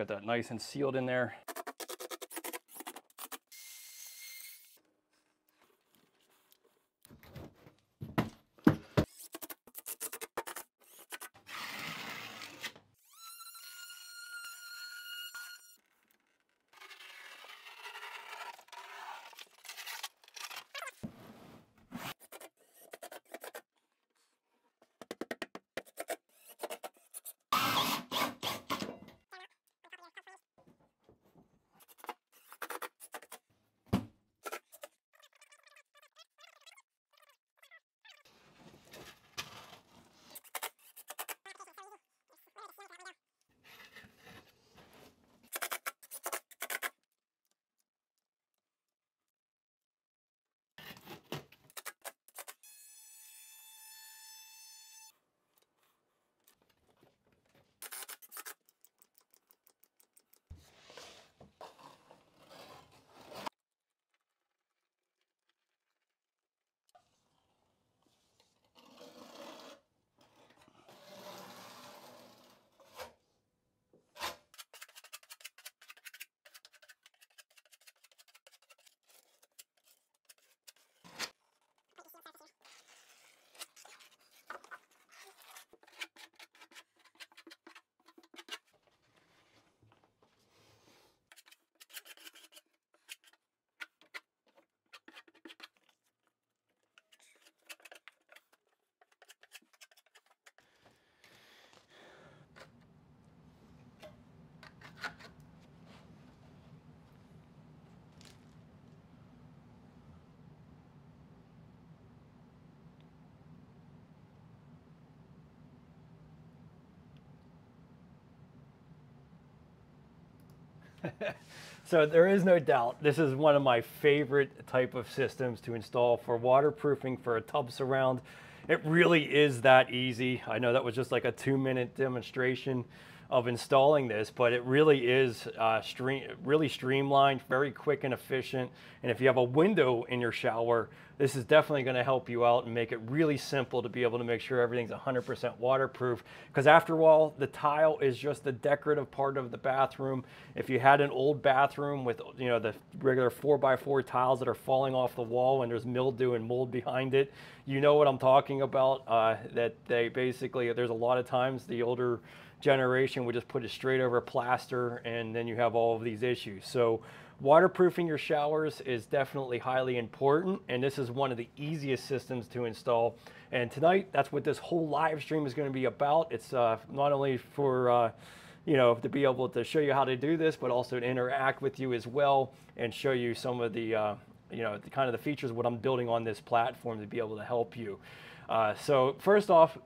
Got that nice and sealed in there. so there is no doubt this is one of my favorite type of systems to install for waterproofing for a tub surround. It really is that easy. I know that was just like a two minute demonstration of installing this, but it really is uh, stream, really streamlined, very quick and efficient. And if you have a window in your shower, this is definitely gonna help you out and make it really simple to be able to make sure everything's 100% waterproof. Because after all, the tile is just the decorative part of the bathroom. If you had an old bathroom with you know the regular four by four tiles that are falling off the wall and there's mildew and mold behind it, you know what I'm talking about. Uh, that they basically, there's a lot of times the older generation would just put it straight over plaster and then you have all of these issues. So waterproofing your showers is definitely highly important and this is one of the easiest systems to install. And tonight, that's what this whole live stream is gonna be about. It's uh, not only for uh, you know, to be able to show you how to do this, but also to interact with you as well and show you some of the, uh, you know, the kind of the features what I'm building on this platform to be able to help you. Uh, so first off,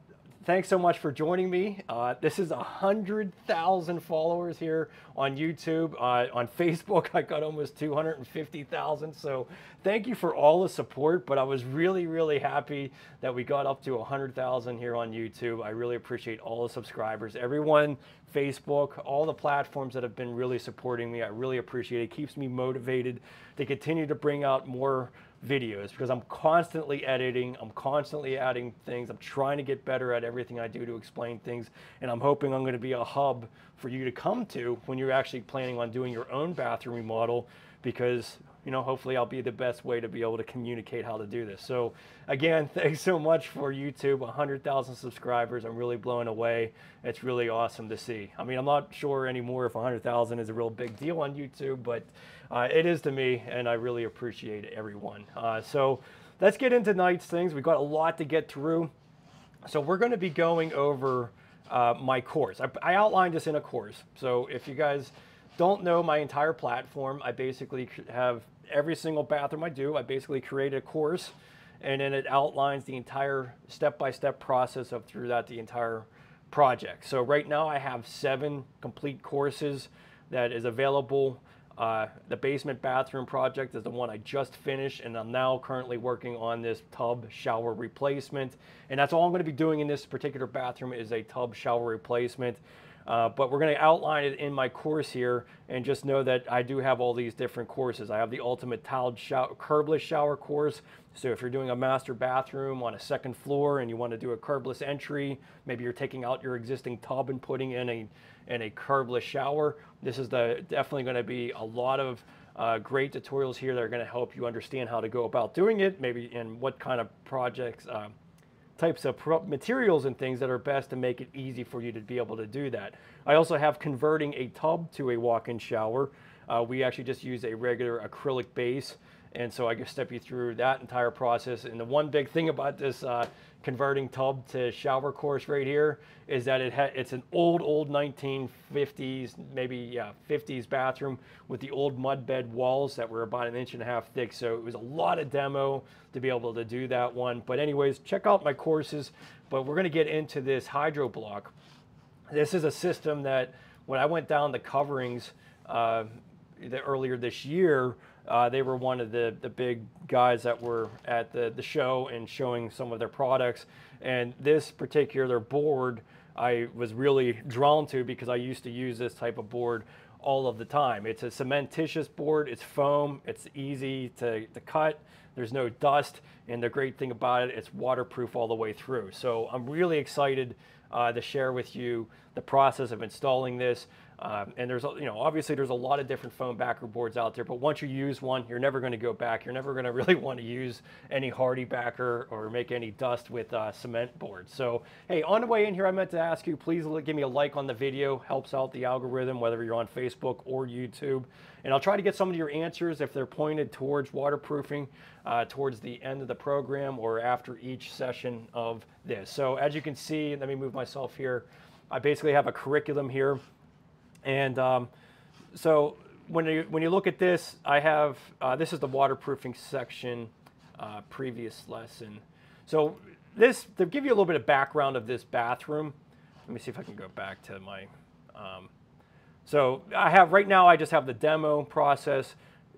thanks so much for joining me. Uh, this is 100,000 followers here on YouTube. Uh, on Facebook, I got almost 250,000. So thank you for all the support. But I was really, really happy that we got up to 100,000 here on YouTube. I really appreciate all the subscribers, everyone, Facebook, all the platforms that have been really supporting me. I really appreciate it. it keeps me motivated to continue to bring out more videos because I'm constantly editing, I'm constantly adding things, I'm trying to get better at everything I do to explain things, and I'm hoping I'm going to be a hub for you to come to when you're actually planning on doing your own bathroom remodel because you know, hopefully I'll be the best way to be able to communicate how to do this. So again, thanks so much for YouTube, 100,000 subscribers. I'm really blown away. It's really awesome to see. I mean, I'm not sure anymore if 100,000 is a real big deal on YouTube, but uh, it is to me, and I really appreciate everyone. Uh, so let's get into tonight's things. We've got a lot to get through. So we're going to be going over uh, my course. I, I outlined this in a course. So if you guys don't know my entire platform, I basically have every single bathroom I do, I basically create a course and then it outlines the entire step-by-step process of throughout the entire project. So right now I have seven complete courses that is available. Uh, the basement bathroom project is the one I just finished and I'm now currently working on this tub shower replacement. And that's all I'm gonna be doing in this particular bathroom is a tub shower replacement. Uh, but we're going to outline it in my course here and just know that I do have all these different courses. I have the ultimate tiled shower, curbless shower course. So if you're doing a master bathroom on a second floor and you want to do a curbless entry, maybe you're taking out your existing tub and putting in a, in a curbless shower, this is the, definitely going to be a lot of uh, great tutorials here that are going to help you understand how to go about doing it, maybe in what kind of projects, uh, types of materials and things that are best to make it easy for you to be able to do that. I also have converting a tub to a walk-in shower. Uh, we actually just use a regular acrylic base and so I can step you through that entire process. And the one big thing about this uh, converting tub to shower course right here is that it it's an old, old 1950s, maybe yeah, 50s bathroom with the old mud bed walls that were about an inch and a half thick. So it was a lot of demo to be able to do that one. But anyways, check out my courses. But we're gonna get into this Hydro Blok. This is a system that when I went down the coverings uh, the, earlier this year, uh, they were one of the, the big guys that were at the, the show and showing some of their products. And this particular board I was really drawn to because I used to use this type of board all of the time. It's a cementitious board, it's foam, it's easy to, to cut, there's no dust, and the great thing about it, it's waterproof all the way through. So I'm really excited uh, to share with you the process of installing this. Um, and there's, you know, obviously there's a lot of different foam backer boards out there, but once you use one, you're never going to go back. You're never going to really want to use any HardieBacker or make any dust with uh, cement boards. So, hey, on the way in here, I meant to ask you, please give me a like on the video. Helps out the algorithm, whether you're on Facebook or YouTube. And I'll try to get some of your answers if they're pointed towards waterproofing uh, towards the end of the program or after each session of this. So as you can see, let me move myself here. I basically have a curriculum here and um, so when you, when you look at this, I have, uh, this is the waterproofing section, uh, previous lesson. So this, to give you a little bit of background of this bathroom, let me see if I can go back to my, um, so I have, right now I just have the demo process,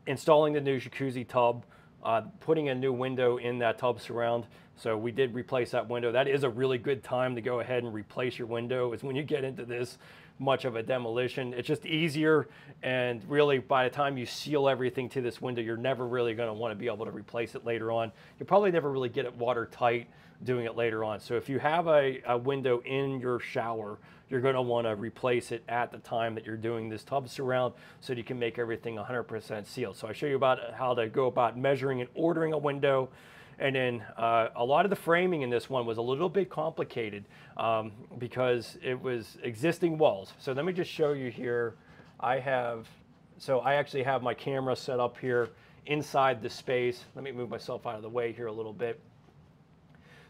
installing the new jacuzzi tub, uh, putting a new window in that tub surround. So we did replace that window. That is a really good time to go ahead and replace your window is when you get into this much of a demolition. It's just easier and really by the time you seal everything to this window, you're never really gonna wanna be able to replace it later on. You'll probably never really get it watertight doing it later on. So if you have a, a window in your shower, you're gonna wanna replace it at the time that you're doing this tub surround so you can make everything 100% sealed. So I show you about how to go about measuring and ordering a window, and then uh, a lot of the framing in this one was a little bit complicated um, because it was existing walls. So let me just show you here. I have, so I actually have my camera set up here inside the space. Let me move myself out of the way here a little bit.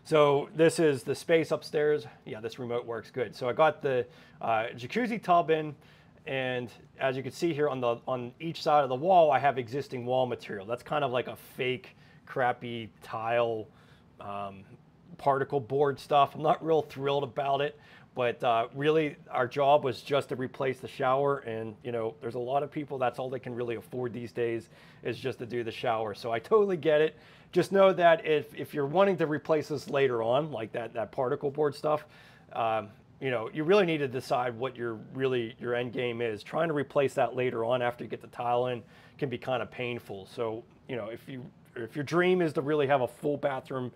So this is the space upstairs. Yeah, this remote works good. So I got the uh, jacuzzi tub in, and as you can see here on the on each side of the wall, I have existing wall material. That's kind of like a fake crappy tile um, particle board stuff. I'm not real thrilled about it, but uh, really our job was just to replace the shower. And you know, there's a lot of people, that's all they can really afford these days is just to do the shower. So I totally get it. Just know that if, if you're wanting to replace this later on, like that, that particle board stuff, um, you know, you really need to decide what your really your end game is. Trying to replace that later on after you get the tile in can be kind of painful. So, you know, if you if your dream is to really have a full bathroom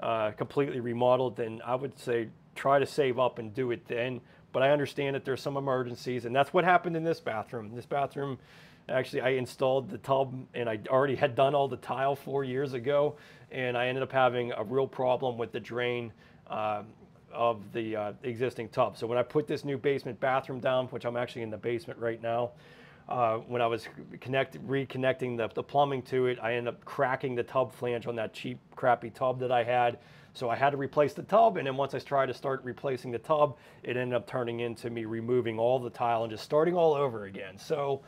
uh, completely remodeled, then I would say try to save up and do it then. But I understand that there's some emergencies, and that's what happened in this bathroom. This bathroom, actually, I installed the tub, and I already had done all the tile four years ago, and I ended up having a real problem with the drain. Uh, of the uh, existing tub. So when I put this new basement bathroom down, which I'm actually in the basement right now, uh, when I was connect, reconnecting the, the plumbing to it, I ended up cracking the tub flange on that cheap, crappy tub that I had. So I had to replace the tub, and then once I tried to start replacing the tub, it ended up turning into me removing all the tile and just starting all over again. So,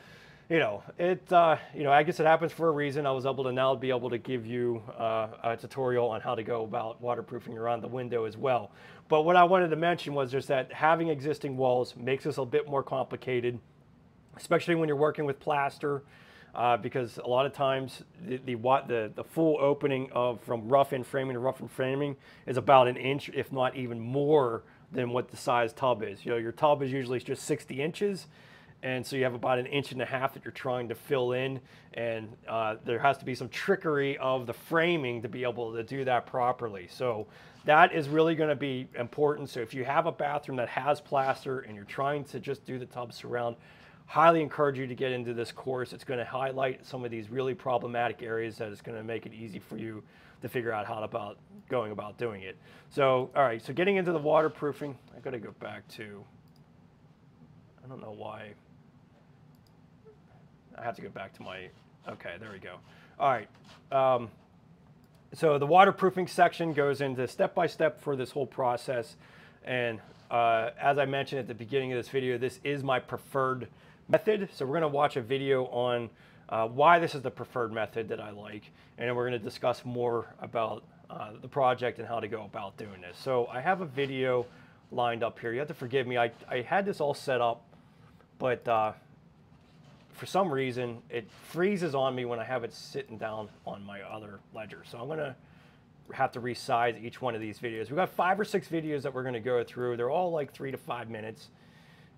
you know, it, uh, you know, I guess it happens for a reason. I was able to now be able to give you uh, a tutorial on how to go about waterproofing around the window as well. But what I wanted to mention was just that having existing walls makes this a bit more complicated especially when you're working with plaster, uh, because a lot of times the, the, the, the full opening of from rough in framing to rough in framing is about an inch, if not even more than what the size tub is. You know, your tub is usually just 60 inches, and so you have about an inch and a half that you're trying to fill in, and uh, there has to be some trickery of the framing to be able to do that properly. So that is really going to be important. So if you have a bathroom that has plaster and you're trying to just do the tub surround, highly encourage you to get into this course. It's going to highlight some of these really problematic areas that is going to make it easy for you to figure out how about going about doing it. So, all right, so getting into the waterproofing, I got to go back to, I don't know why. I have to go back to my, okay, there we go. All right. Um, so the waterproofing section goes into step-by-step -step for this whole process. And uh, as I mentioned at the beginning of this video, this is my preferred method. So we're gonna watch a video on uh, why this is the preferred method that I like. And we're gonna discuss more about uh, the project and how to go about doing this. So I have a video lined up here. You have to forgive me. I, I had this all set up, but uh, for some reason it freezes on me when I have it sitting down on my other ledger. So I'm gonna have to resize each one of these videos. We've got five or six videos that we're gonna go through. They're all like three to five minutes.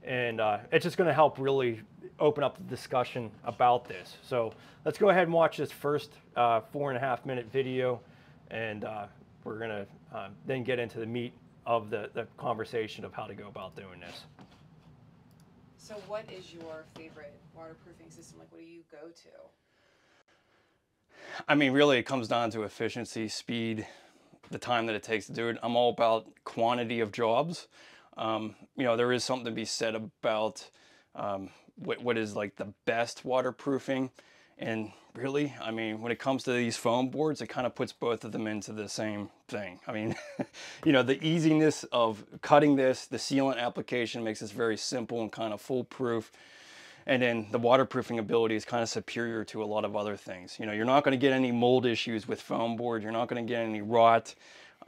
And uh, it's just gonna help really open up the discussion about this. So let's go ahead and watch this first uh, four and a half minute video. And uh, we're gonna uh, then get into the meat of the, the conversation of how to go about doing this. So what is your favorite waterproofing system? Like what do you go to? I mean, really it comes down to efficiency, speed, the time that it takes to do it. I'm all about quantity of jobs. Um, you know, there is something to be said about um, what, what is like the best waterproofing. And really, I mean, when it comes to these foam boards, it kind of puts both of them into the same thing. I mean, you know, the easiness of cutting this, the sealant application makes this very simple and kind of foolproof. And then the waterproofing ability is kind of superior to a lot of other things. You know, you're not going to get any mold issues with foam board. You're not going to get any rot.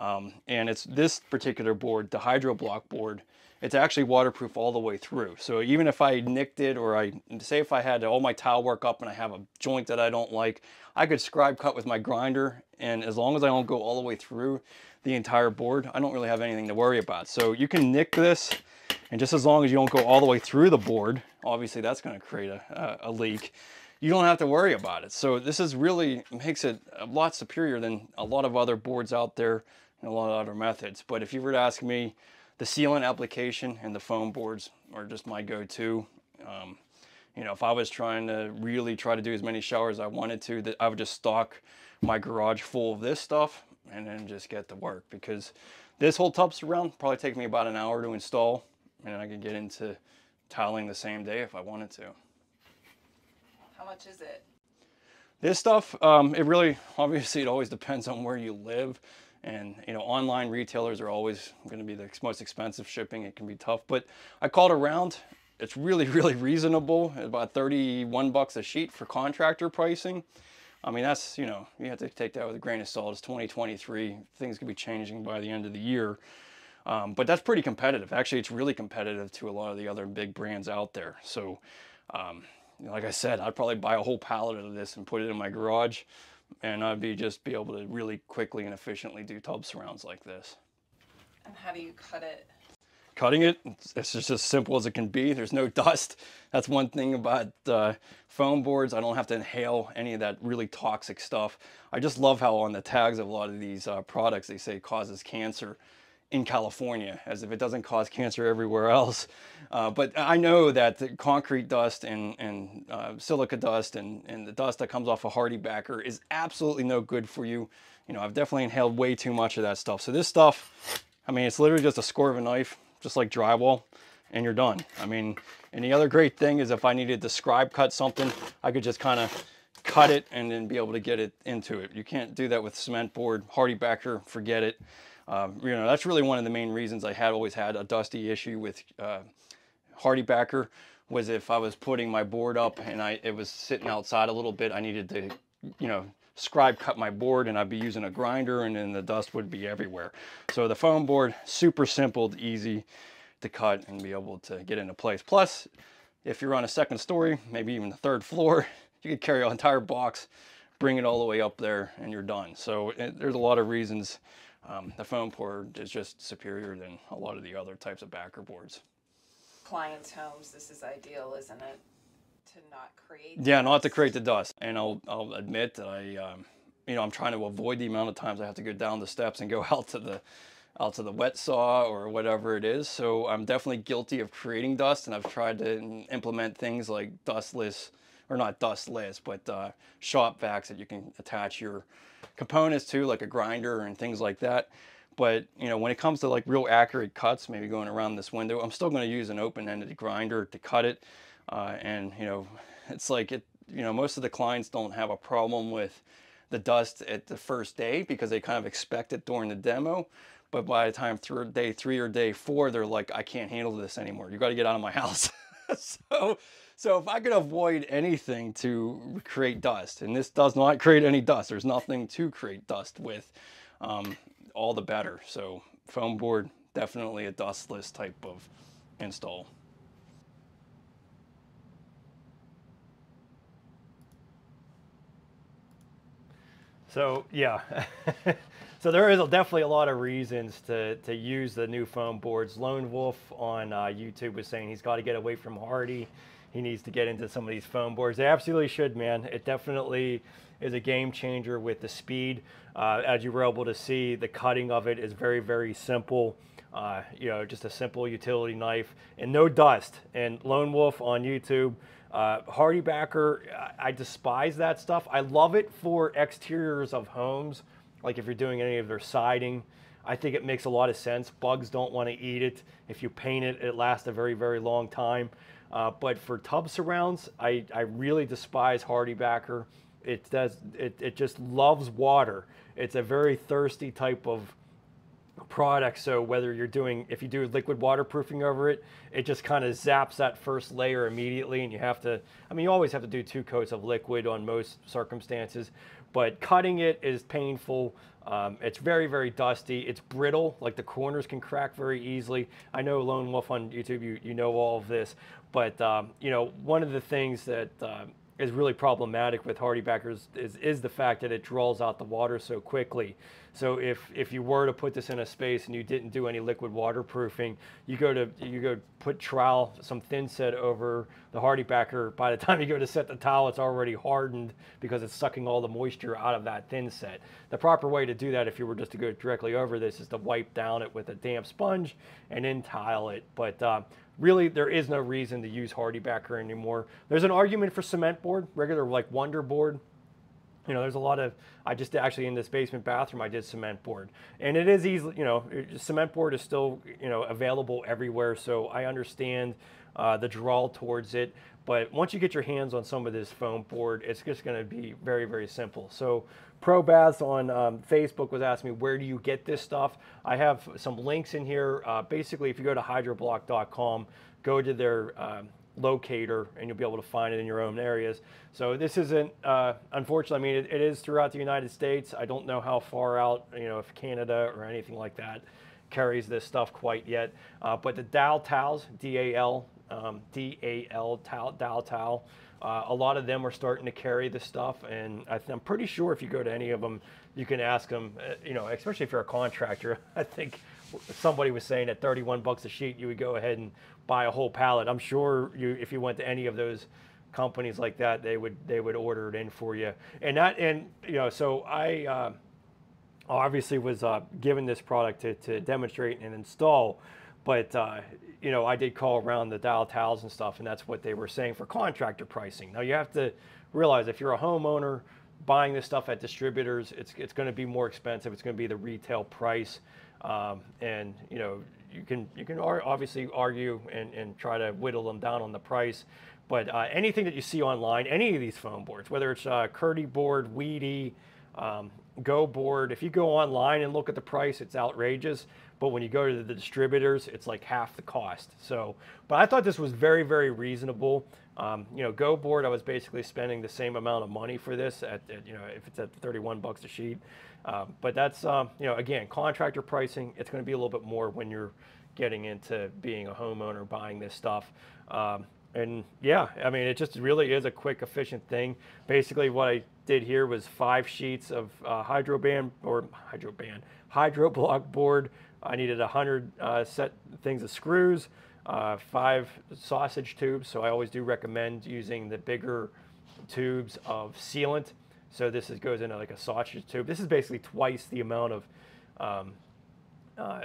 Um, and it's this particular board, the Hydro-Blok board, it's actually waterproof all the way through. So even if I nicked it or I, say if I had all my tile work up and I have a joint that I don't like, I could scribe cut with my grinder and as long as I don't go all the way through the entire board, I don't really have anything to worry about. So you can nick this and just as long as you don't go all the way through the board, obviously that's gonna create a, a leak, you don't have to worry about it. So this is really makes it a lot superior than a lot of other boards out there and a lot of other methods. But if you were to ask me, the sealant application and the foam boards are just my go-to. Um, you know, if I was trying to really try to do as many showers as I wanted to, that I would just stock my garage full of this stuff and then just get to work because this whole tub surround probably take me about an hour to install and I could get into tiling the same day if I wanted to. How much is it? This stuff, um, it really, obviously it always depends on where you live. And you know, online retailers are always going to be the most expensive shipping. It can be tough, but I called around. It's really, really reasonable. About 31 bucks a sheet for contractor pricing. I mean, that's, you know, you have to take that with a grain of salt. It's 2023. Things could be changing by the end of the year. Um, but that's pretty competitive. Actually, it's really competitive to a lot of the other big brands out there. So, um, like I said, I'd probably buy a whole pallet of this and put it in my garage and I'd be just be able to really quickly and efficiently do tub surrounds like this. And how do you cut it? Cutting it, it's just as simple as it can be. There's no dust. That's one thing about uh, foam boards. I don't have to inhale any of that really toxic stuff. I just love how on the tags of a lot of these uh, products, they say causes cancer in California, as if it doesn't cause cancer everywhere else. Uh, but I know that the concrete dust and, and uh, silica dust and, and the dust that comes off a of HardieBacker is absolutely no good for you. You know, I've definitely inhaled way too much of that stuff. So this stuff, I mean, it's literally just a score of a knife, just like drywall, and you're done. I mean, and the other great thing is if I needed to scribe cut something, I could just kind of cut it and then be able to get it into it. You can't do that with cement board, HardieBacker, forget it. Um, you know, that's really one of the main reasons I had always had a dusty issue with uh, HardieBacker was if I was putting my board up and I it was sitting outside a little bit, I needed to, you know, scribe cut my board and I'd be using a grinder and then the dust would be everywhere. So the foam board, super simple, easy to cut and be able to get into place. Plus, if you're on a second story, maybe even the third floor, you could carry an entire box, bring it all the way up there and you're done. So it, there's a lot of reasons um, the foam board is just superior than a lot of the other types of backer boards. Clients' homes, this is ideal, isn't it? To not create. Yeah, not to create the dust. And I'll, I'll admit that I, um, you know, I'm trying to avoid the amount of times I have to go down the steps and go out to the, out to the wet saw or whatever it is. So I'm definitely guilty of creating dust, and I've tried to implement things like dustless, or not dustless, but uh, shop vacs that you can attach your components too, like a grinder and things like that. But you know, when it comes to like real accurate cuts, maybe going around this window, I'm still going to use an open-ended grinder to cut it. Uh, and you know, it's like it. You know, most of the clients don't have a problem with the dust at the first day because they kind of expect it during the demo. But by the time through day three or day four, they're like, I can't handle this anymore. You got to get out of my house. so, so if I could avoid anything to create dust, and this does not create any dust, there's nothing to create dust with, um, all the better. So foam board, definitely a dustless type of install. So yeah, so there is definitely a lot of reasons to to use the new foam boards. Lone Wolf on uh, YouTube was saying he's got to get away from Hardie. He needs to get into some of these foam boards. They absolutely should, man. It definitely is a game changer with the speed. Uh, as you were able to see, the cutting of it is very very simple. Uh, you know, just a simple utility knife and no dust. And Lone Wolf on YouTube uh, HardieBacker, I despise that stuff. I love it for exteriors of homes, like if you're doing any of their siding. I think it makes a lot of sense. Bugs don't want to eat it. If you paint it, it lasts a very, very long time. Uh, but for tub surrounds, I, I really despise HardieBacker. It does it, it just loves water. It's a very thirsty type of product. So whether you're doing, if you do liquid waterproofing over it, it just kind of zaps that first layer immediately. And you have to, I mean, you always have to do two coats of liquid on most circumstances, but cutting it is painful. Um, it's very, very dusty. It's brittle, like the corners can crack very easily. I know Lone Wolf on YouTube, you, you know all of this, but um, you know, one of the things that uh, is really problematic with HardieBackers is, is the fact that it draws out the water so quickly. So if, if you were to put this in a space and you didn't do any liquid waterproofing, you go to you go put trowel, some thin set over the HardieBacker. By the time you go to set the towel, it's already hardened because it's sucking all the moisture out of that thin set. The proper way to do that, if you were just to go directly over this, is to wipe down it with a damp sponge and then tile it. But uh, really there is no reason to use HardieBacker anymore. There's an argument for cement board, regular like Wonder board. You know, there's a lot of, I just actually in this basement bathroom, I did cement board. And it is easy, you know, cement board is still, you know, available everywhere. So I understand uh, the draw towards it. But once you get your hands on some of this foam board, it's just going to be very, very simple. So Pro Baths on um, Facebook was asking me, where do you get this stuff? I have some links in here. Uh, basically, if you go to hydroblok.com, go to their um, locator and you'll be able to find it in your own areas. So this isn't, uh, unfortunately, I mean, it, it is throughout the United States. I don't know how far out, you know, if Canada or anything like that carries this stuff quite yet. Uh, but the Daltiles, D-A-L, um, D-A-L, towel, Daltile, uh, a lot of them are starting to carry this stuff, and I am pretty sure if you go to any of them, you can ask them. Uh, you know, especially if you're a contractor. I think somebody was saying at 31 bucks a sheet, you would go ahead and buy a whole pallet. I'm sure you, if you went to any of those companies like that, they would they would order it in for you. And that and you know, so I uh, obviously was uh, given this product to, to demonstrate and install, but uh, you know, I did call around the Daltiles and stuff, and that's what they were saying for contractor pricing. Now you have to realize if you're a homeowner buying this stuff at distributors, it's it's going to be more expensive. It's going to be the retail price, um, and you know, you can you can obviously argue and, and try to whittle them down on the price. But uh, anything that you see online, any of these foam boards, whether it's uh, Kerdi board, Wedi, um, Go board, if you go online and look at the price, it's outrageous. But when you go to the distributors, it's like half the cost. So, but I thought this was very, very reasonable. Um, you know, Go board, I was basically spending the same amount of money for this at, at you know, if it's at 31 bucks a sheet. Um, but that's, um, you know, again, contractor pricing, it's going to be a little bit more when you're getting into being a homeowner buying this stuff. Um, and yeah, I mean, it just really is a quick, efficient thing. Basically, what I did here was five sheets of uh, hydroband or hydroband Hydro Blok board. I needed a hundred uh, set things of screws, uh, five sausage tubes. So I always do recommend using the bigger tubes of sealant. So this is, goes into like a sausage tube. This is basically twice the amount of um, uh,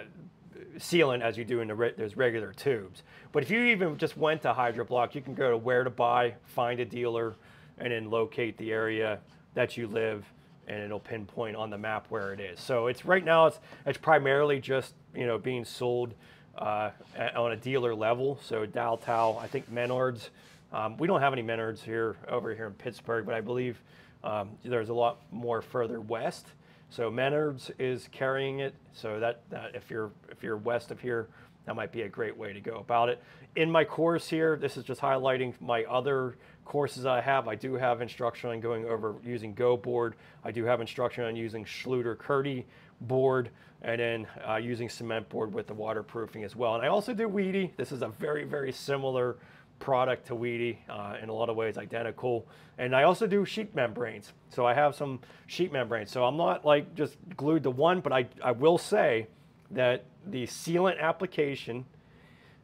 sealant as you do in the re those regular tubes. But if you even just went to HydroBlok, you can go to where to buy, find a dealer, and then locate the area that you live, and it'll pinpoint on the map where it is. So it's right now it's it's primarily just you know being sold uh, on a dealer level. So Daltile, I think Menards. Um, we don't have any Menards here over here in Pittsburgh, but I believe um, there's a lot more further west. So Menards is carrying it. So that, that if you're if you're west of here, that might be a great way to go about it. In my course here, this is just highlighting my other courses I have. I do have instruction on going over using Go board. I do have instruction on using Schluter Kerdi board and then uh, using cement board with the waterproofing as well. And I also do Wedi. This is a very, very similar product to Wedi uh, in a lot of ways identical. And I also do sheet membranes. So I have some sheet membranes. So I'm not like just glued to one, but I, I will say that the sealant application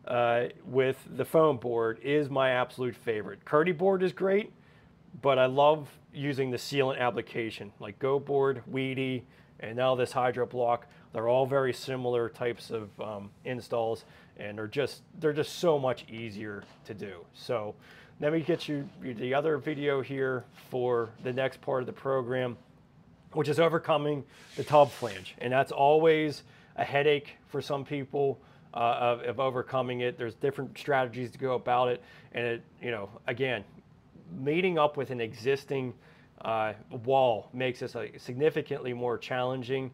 uh, with the foam board is my absolute favorite. Kerdi board is great, but I love using the sealant application like Go board, Wedi, and now this Hydro Blok. They're all very similar types of um, installs and they're just they're just so much easier to do. So let me get you the other video here for the next part of the program, which is overcoming the tub flange. And that's always a headache for some people uh, of, of overcoming it. There's different strategies to go about it. And it, you know, again, meeting up with an existing uh, wall makes this a significantly more challenging.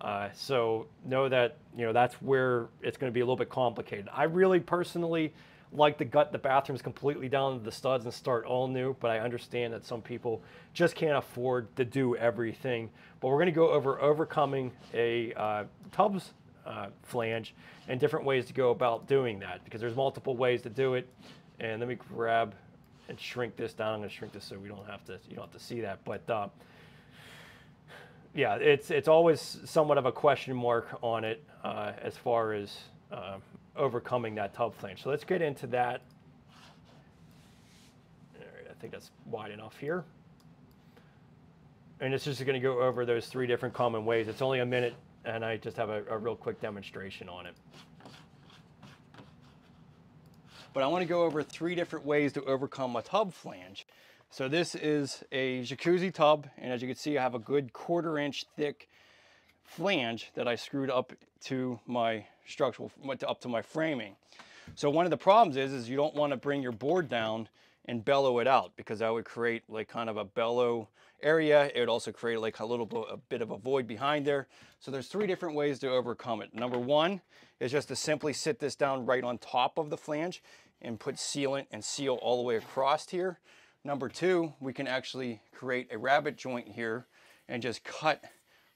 Uh, so know that you know that's where it's going to be a little bit complicated. I really personally like to gut the bathrooms completely down to the studs and start all new, but I understand that some people just can't afford to do everything. But we're going to go over overcoming a uh, tubs uh, flange and different ways to go about doing that because there's multiple ways to do it. And let me grab and shrink this down. I'm to shrink this so we don't have to you don't have to see that, but. Uh, yeah, it's it's always somewhat of a question mark on it uh, as far as uh, overcoming that tub flange. So let's get into that. I think that's wide enough here. And it's just going to go over those three different common ways. It's only a minute, and I just have a, a real quick demonstration on it. But I want to go over three different ways to overcome a tub flange. So this is a jacuzzi tub, and as you can see, I have a good quarter inch thick flange that I screwed up to my structural, up to my framing. So one of the problems is, is you don't want to bring your board down and bellow it out because that would create like kind of a bellow area. It would also create like a little bit, a bit of a void behind there. So there's three different ways to overcome it. Number one is just to simply sit this down right on top of the flange and put sealant and seal all the way across here. Number two, we can actually create a rabbit joint here and just cut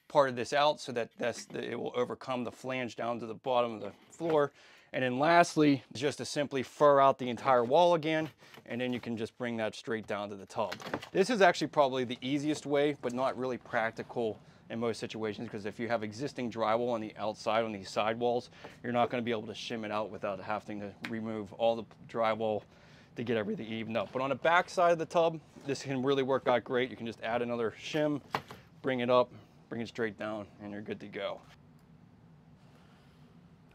part of this out so that that's the, it will overcome the flange down to the bottom of the floor. And then lastly, just to simply fur out the entire wall again, and then you can just bring that straight down to the tub. This is actually probably the easiest way, but not really practical in most situations because if you have existing drywall on the outside on these side walls, you're not going to be able to shim it out without having to remove all the drywall to get everything evened up. But on the back side of the tub, this can really work out great. You can just add another shim, bring it up, bring it straight down, and you're good to go.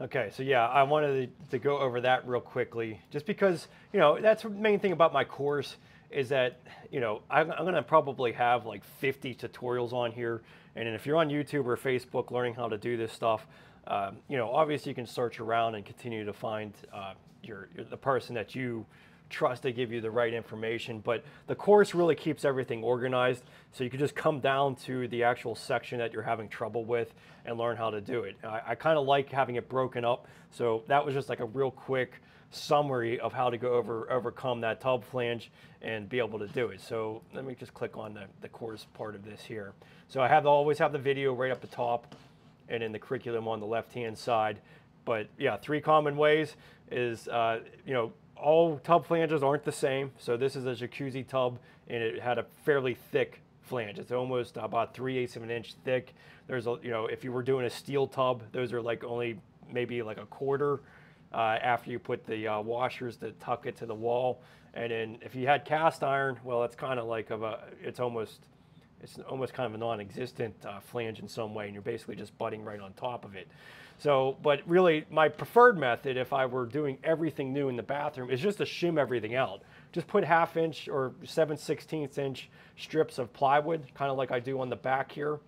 Okay, so yeah, I wanted to, go over that real quickly, just because, you know, that's the main thing about my course is that, you know, I'm, I'm gonna probably have like 50 tutorials on here. And if you're on YouTube or Facebook learning how to do this stuff, um, you know, obviously you can search around and continue to find uh, your, your, the person that you trust to give you the right information. But the course really keeps everything organized. So you can just come down to the actual section that you're having trouble with and learn how to do it. I, I kind of like having it broken up. So that was just like a real quick summary of how to go over overcome that tub flange and be able to do it. So let me just click on the, the course part of this here. So I have always have the video right up the top and in the curriculum on the left hand side. But yeah, three common ways is, uh, you know, all tub flanges aren't the same. So this is a jacuzzi tub and it had a fairly thick flange. It's almost about three eighths of an inch thick. There's a, you know, if you were doing a steel tub, those are like only maybe like a quarter uh, after you put the uh, washers to tuck it to the wall. And then if you had cast iron, well, it's kind of like of a, it's almost, it's almost kind of a non-existent uh, flange in some way, and you're basically just butting right on top of it. So, but really, my preferred method, if I were doing everything new in the bathroom, is just to shim everything out. Just put half inch or 7 16th inch strips of plywood, kind of like I do on the back here,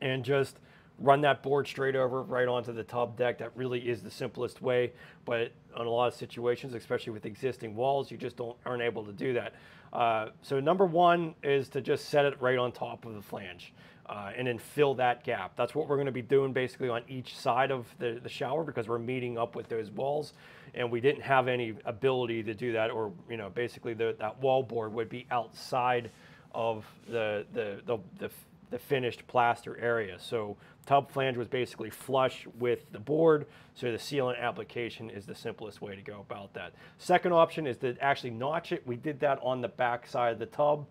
and just run that board straight over right onto the tub deck. That really is the simplest way, but on a lot of situations, especially with existing walls, you just don't aren't able to do that. Uh, so number one is to just set it right on top of the flange. Uh, and then fill that gap. That's what we're going to be doing basically on each side of the, the shower because we're meeting up with those walls and we didn't have any ability to do that or you know basically the, that wall board would be outside of the, the, the, the, the finished plaster area. So tub flange was basically flush with the board, so the sealant application is the simplest way to go about that. Second option is to actually notch it. We did that on the back side of the tub.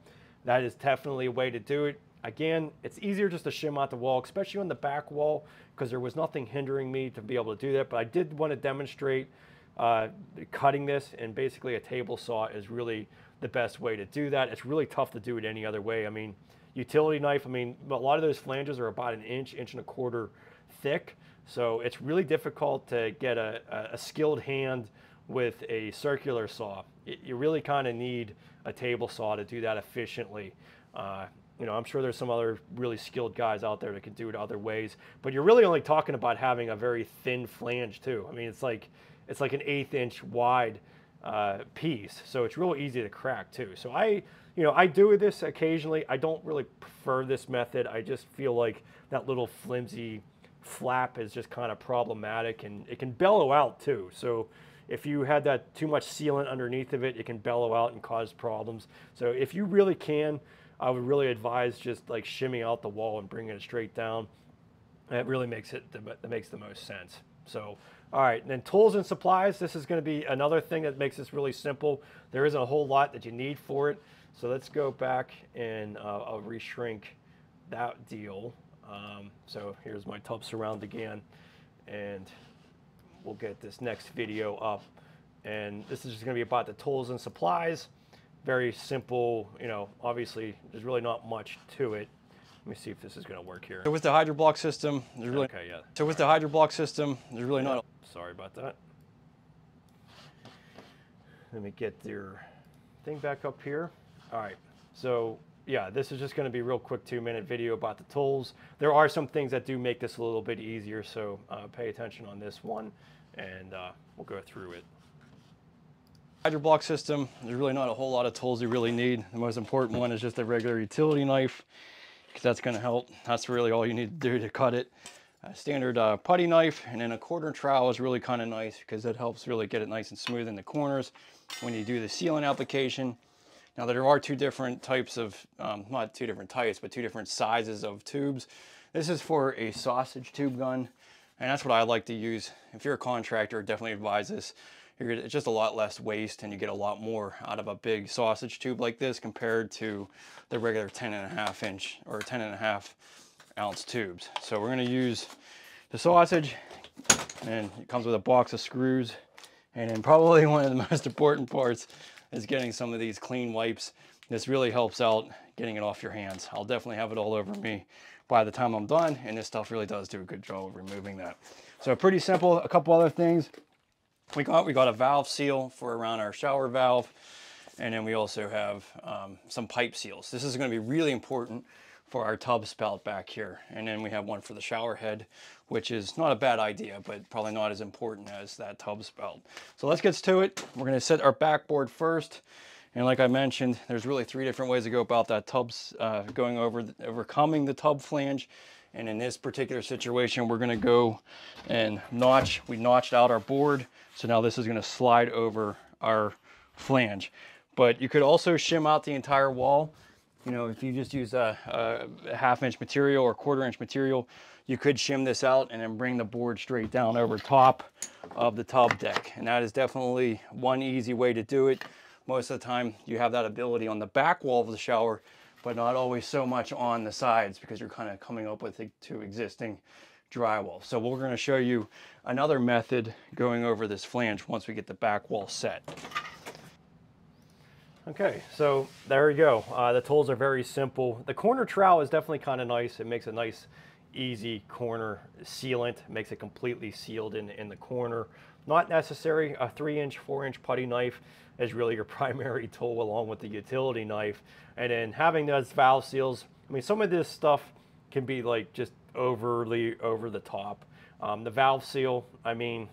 That is definitely a way to do it. Again, it's easier just to shim out the wall, especially on the back wall, because there was nothing hindering me to be able to do that. But I did want to demonstrate uh, cutting this, and basically a table saw is really the best way to do that. It's really tough to do it any other way. I mean, utility knife, I mean, a lot of those flanges are about an inch, inch and a quarter thick. So it's really difficult to get a, a skilled hand with a circular saw. It, you really kind of need a table saw to do that efficiently. Uh, you know, I'm sure there's some other really skilled guys out there that can do it other ways, but you're really only talking about having a very thin flange too. I mean, it's like it's like an eighth inch wide uh, piece, so it's real easy to crack too. So I, you know, I do this occasionally. I don't really prefer this method. I just feel like that little flimsy flap is just kind of problematic, and it can bellow out too. So if you had that too much sealant underneath of it, it can bellow out and cause problems. So if you really can I would really advise just like shimming out the wall and bringing it straight down. That really makes it, that makes the most sense. So, all right, and then tools and supplies. This is gonna be another thing that makes this really simple. There isn't a whole lot that you need for it. So let's go back and uh, I'll reshrink that deal. Um, so here's my tub surround again, and we'll get this next video up. And this is just gonna be about the tools and supplies very simple, you know, obviously there's really not much to it. Let me see if this is gonna work here. So with the HydroBlok system, there's really, Okay, yeah. so with the HydroBlok system, there's really not, Sorry about that. Let me get your thing back up here. All right, so yeah, this is just gonna be a real quick two minute video about the tools. There are some things that do make this a little bit easier, so uh, pay attention on this one and uh, we'll go through it. Hydroblock system, there's really not a whole lot of tools you really need. The most important one is just a regular utility knife, because that's gonna help. That's really all you need to do to cut it. A standard uh, putty knife, and then a quarter trowel is really kind of nice because it helps really get it nice and smooth in the corners when you do the sealant application. Now there are two different types of, um, not two different types, but two different sizes of tubes. This is for a sausage tube gun, and that's what I like to use. If you're a contractor, definitely advise this. It's just a lot less waste and you get a lot more out of a big sausage tube like this compared to the regular 10 and a half inch or 10 and a half ounce tubes. So we're gonna use the sausage and it comes with a box of screws. And then probably one of the most important parts is getting some of these clean wipes. This really helps out getting it off your hands. I'll definitely have it all over me by the time I'm done. And this stuff really does do a good job of removing that. So pretty simple, a couple other things. We got, we got a valve seal for around our shower valve. And then we also have um, some pipe seals. This is gonna be really important for our tub spout back here. And then we have one for the shower head, which is not a bad idea, but probably not as important as that tub spout. So let's get to it. We're gonna set our backboard first. And like I mentioned, there's really three different ways to go about that tubs, uh, going over, overcoming the tub flange. And in this particular situation, we're gonna go and notch, we notched out our board. So now this is gonna slide over our flange. But you could also shim out the entire wall. You know, if you just use a, a half inch material or quarter inch material, you could shim this out and then bring the board straight down over top of the tub deck. And that is definitely one easy way to do it. Most of the time you have that ability on the back wall of the shower, but not always so much on the sides because you're kind of coming up with the two existing drywall. So we're gonna show you another method going over this flange once we get the back wall set. Okay, so there you go. Uh, the tools are very simple. The corner trowel is definitely kind of nice. It makes a nice, easy corner sealant. It makes it completely sealed in, in the corner. Not necessary. A three inch, four inch putty knife is really your primary tool along with the utility knife. And then having those valve seals, I mean, some of this stuff can be like just overly over the top. Um, the valve seal, I mean,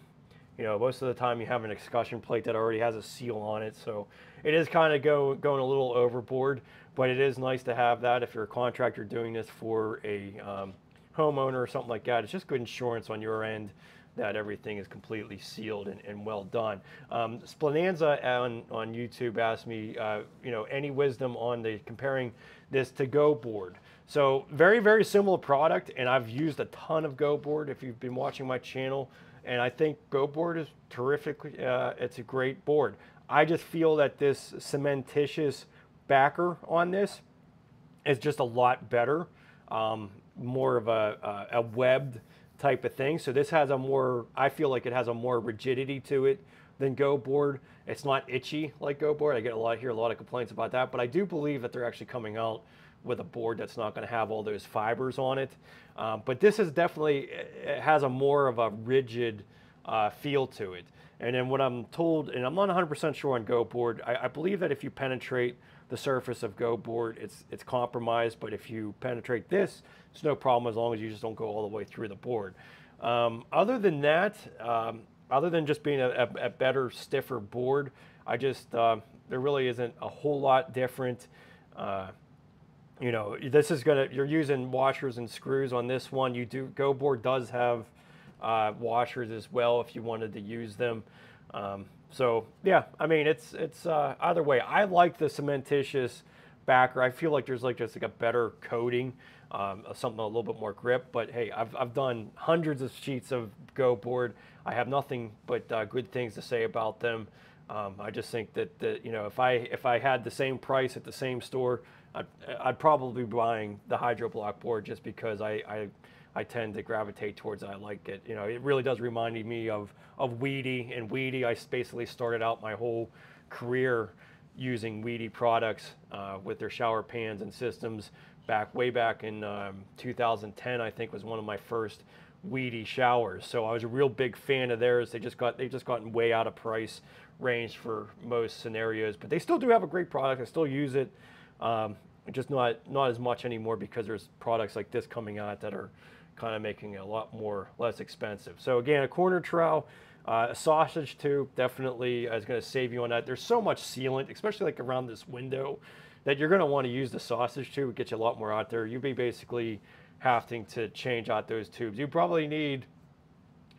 you know, most of the time you have an escutcheon plate that already has a seal on it. So it is kind of go, going a little overboard, but it is nice to have that if you're a contractor doing this for a um, homeowner or something like that. It's just good insurance on your end that everything is completely sealed and, and well done. Um, Splananza on, on YouTube asked me, uh, you know, any wisdom on the comparing this to Go board. So very, very similar product, and I've used a ton of Go board if you've been watching my channel, and I think Go board is terrific. Uh, it's a great board. I just feel that this cementitious backer on this is just a lot better, um, more of a, a, a webbed type of thing. So this has a more, I feel like it has a more rigidity to it than Go board. It's not itchy like Go board. I get a lot hear a lot of complaints about that, but I do believe that they're actually coming out with a board that's not going to have all those fibers on it. Um, but this is definitely it has a more of a rigid uh, feel to it. And then what I'm told, and I'm not 100% sure on Go board, I, I believe that if you penetrate the surface of Go board, it's it's compromised. But if you penetrate this, it's no problem as long as you just don't go all the way through the board. Um, other than that, um, other than just being a, a, a, better, stiffer board, I just uh, there really isn't a whole lot different. Uh, you know, this is gonna, you're using washers and screws on this one. You do, Go board does have uh, washers as well if you wanted to use them. Um, so yeah, I mean, it's, it's uh, either way. I like the cementitious backer. I feel like there's like just like a better coating, um, something a little bit more grip. But hey, I've, I've done hundreds of sheets of Go board. I have nothing but uh, good things to say about them. Um, I just think that, that you know if I if I had the same price at the same store, I'd, I'd probably be buying the Hydro Blok board just because I, I, I tend to gravitate towards it. I like it. You know, it really does remind me of, of Wedi. And Wedi. I basically started out my whole career using Wedi products uh, with their shower pans and systems back way back in um, 2010, I think was one of my first Wedi showers. So I was a real big fan of theirs. They just got, they've just gotten way out of price range for most scenarios, but they still do have a great product. I still use it. Um, just not not as much anymore because there's products like this coming out that are kind of making it a lot more less expensive. So again, a corner trowel, uh, a sausage tube definitely is going to save you on that. There's so much sealant, especially like around this window, that you're going to want to use the sausage tube. It gets you a lot more out there. You'd be basically having to change out those tubes. You probably need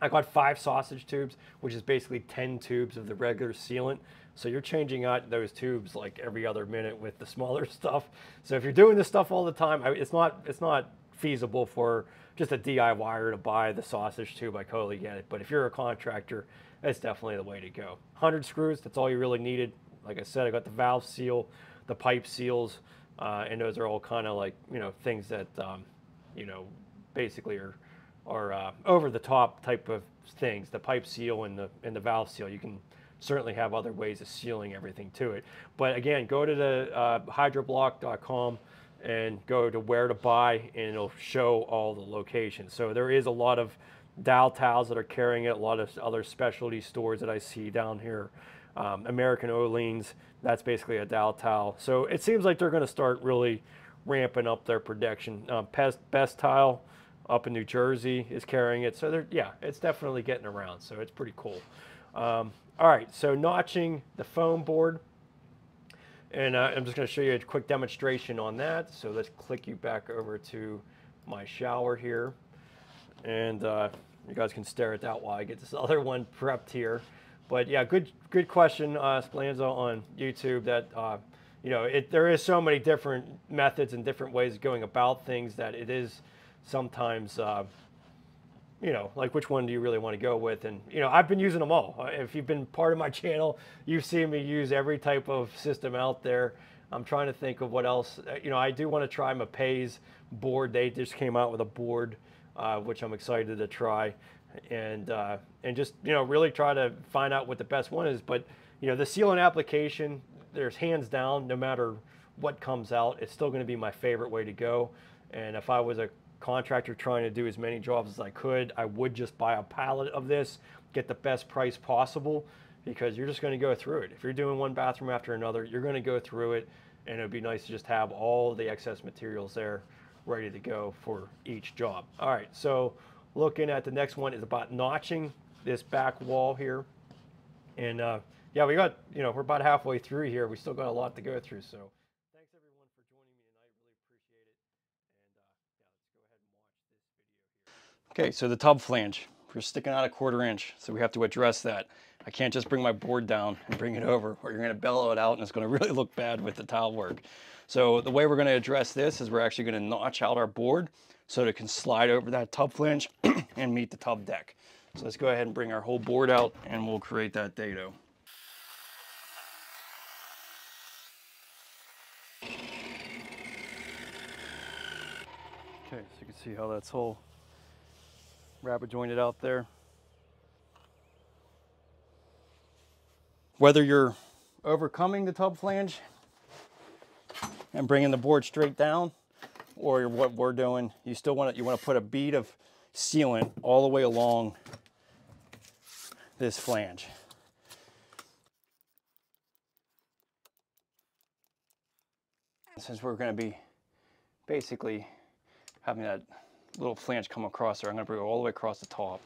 I got five sausage tubes, which is basically 10 tubes of the regular sealant. So you're changing out those tubes like every other minute with the smaller stuff. So if you're doing this stuff all the time, it's not it's not feasible for just a DIYer to buy the sausage tube. I totally get it. But if you're a contractor, that's definitely the way to go. 100 screws, that's all you really needed. Like I said, I got the valve seal, the pipe seals, uh, and those are all kind of like, you know, things that, um, you know, basically are or uh, over the top type of things, the pipe seal and the and the valve seal. You can certainly have other ways of sealing everything to it. But again, go to the uh, hydroblok.com and go to where to buy and it'll show all the locations. So there is a lot of Daltiles that are carrying it, a lot of other specialty stores that I see down here. Um, American Oleans, that's basically a Daltile. So it seems like they're going to start really ramping up their production. Um, Best, Best Tile, up in New Jersey is carrying it. So they're, yeah, it's definitely getting around. So it's pretty cool. Um, all right, so notching the foam board. And uh, I'm just gonna show you a quick demonstration on that. So let's click you back over to my shower here. And uh, you guys can stare at that while I get this other one prepped here. But yeah, good good question, uh, Splanza on YouTube that, uh, you know, it, there is so many different methods and different ways of going about things that it is sometimes uh, you know, like which one do you really want to go with? And you know, I've been using them all. Uh, If you've been part of my channel, you've seen me use every type of system out there. I'm trying to think of what else. Uh, You know, I do want to try Mapei's board. They just came out with a board, uh, which I'm excited to try, and uh, and just you know really try to find out what the best one is. But you know, the sealant application, there's hands down, no matter what comes out, it's still going to be my favorite way to go. And if I was a contractor trying to do as many jobs as I could, I would just buy a pallet of this, get the best price possible, because you're just going to go through it. If you're doing one bathroom after another, you're going to go through it, and it'd be nice to just have all the excess materials there ready to go for each job. All right, so looking at the next one is about notching this back wall here. And uh, yeah, we got, you know, we're about halfway through here. We still got a lot to go through. So thanks everyone for joining me tonight. Really appreciate it. And uh, yeah, let's go ahead and watch this video here. Okay, so the tub flange, we're sticking out a quarter inch, so we have to address that. I can't just bring my board down and bring it over, or you're gonna bellow it out and it's gonna really look bad with the tile work. So the way we're gonna address this is we're actually gonna notch out our board so that it can slide over that tub flange and meet the tub deck. So let's go ahead and bring our whole board out and we'll create that dado. Okay, so you can see how that's whole rapid jointed out there. Whether you're overcoming the tub flange and bringing the board straight down, or what we're doing, you still want to you want to put a bead of sealant all the way along this flange. Since we're going to be basically having that little flange come across there, I'm going to bring it all the way across the top.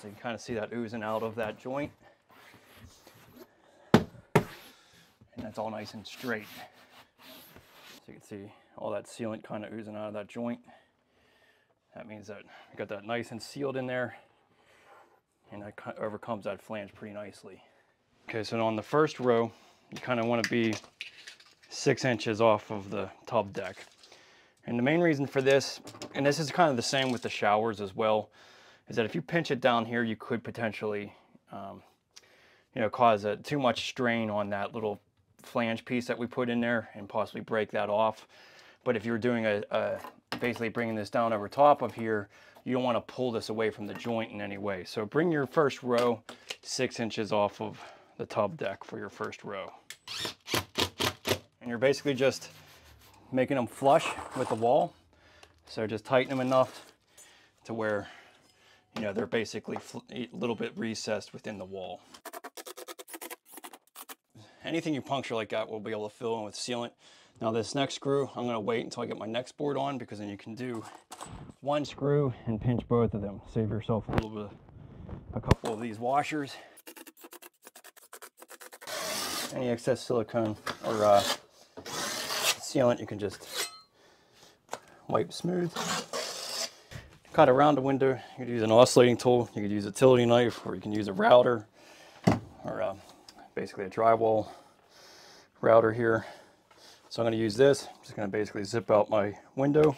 So you can kind of see that oozing out of that joint. And that's all nice and straight. So you can see all that sealant kind of oozing out of that joint. That means that you got that nice and sealed in there and that overcomes that flange pretty nicely. Okay, so on the first row, you kind of want to be six inches off of the tub deck. And the main reason for this, and this is kind of the same with the showers as well, is that if you pinch it down here, you could potentially, um, you know, cause a, too much strain on that little flange piece that we put in there and possibly break that off. But if you're doing a, a basically bringing this down over top of here, you don't want to pull this away from the joint in any way. So bring your first row six inches off of the tub deck for your first row. And you're basically just making them flush with the wall. So just tighten them enough to where, you know, they're basically a little bit recessed within the wall. Anything you puncture like that, we'll be able to fill in with sealant. Now this next screw, I'm gonna wait until I get my next board on because then you can do one screw and pinch both of them. Save yourself a little bit, a couple of these washers. Any excess silicone or uh, sealant, you can just wipe smooth. Cut around the window, you could use an oscillating tool, you could use a utility knife, or you can use a router, or uh, basically a drywall router here. So I'm going to use this. I'm just going to basically zip out my window.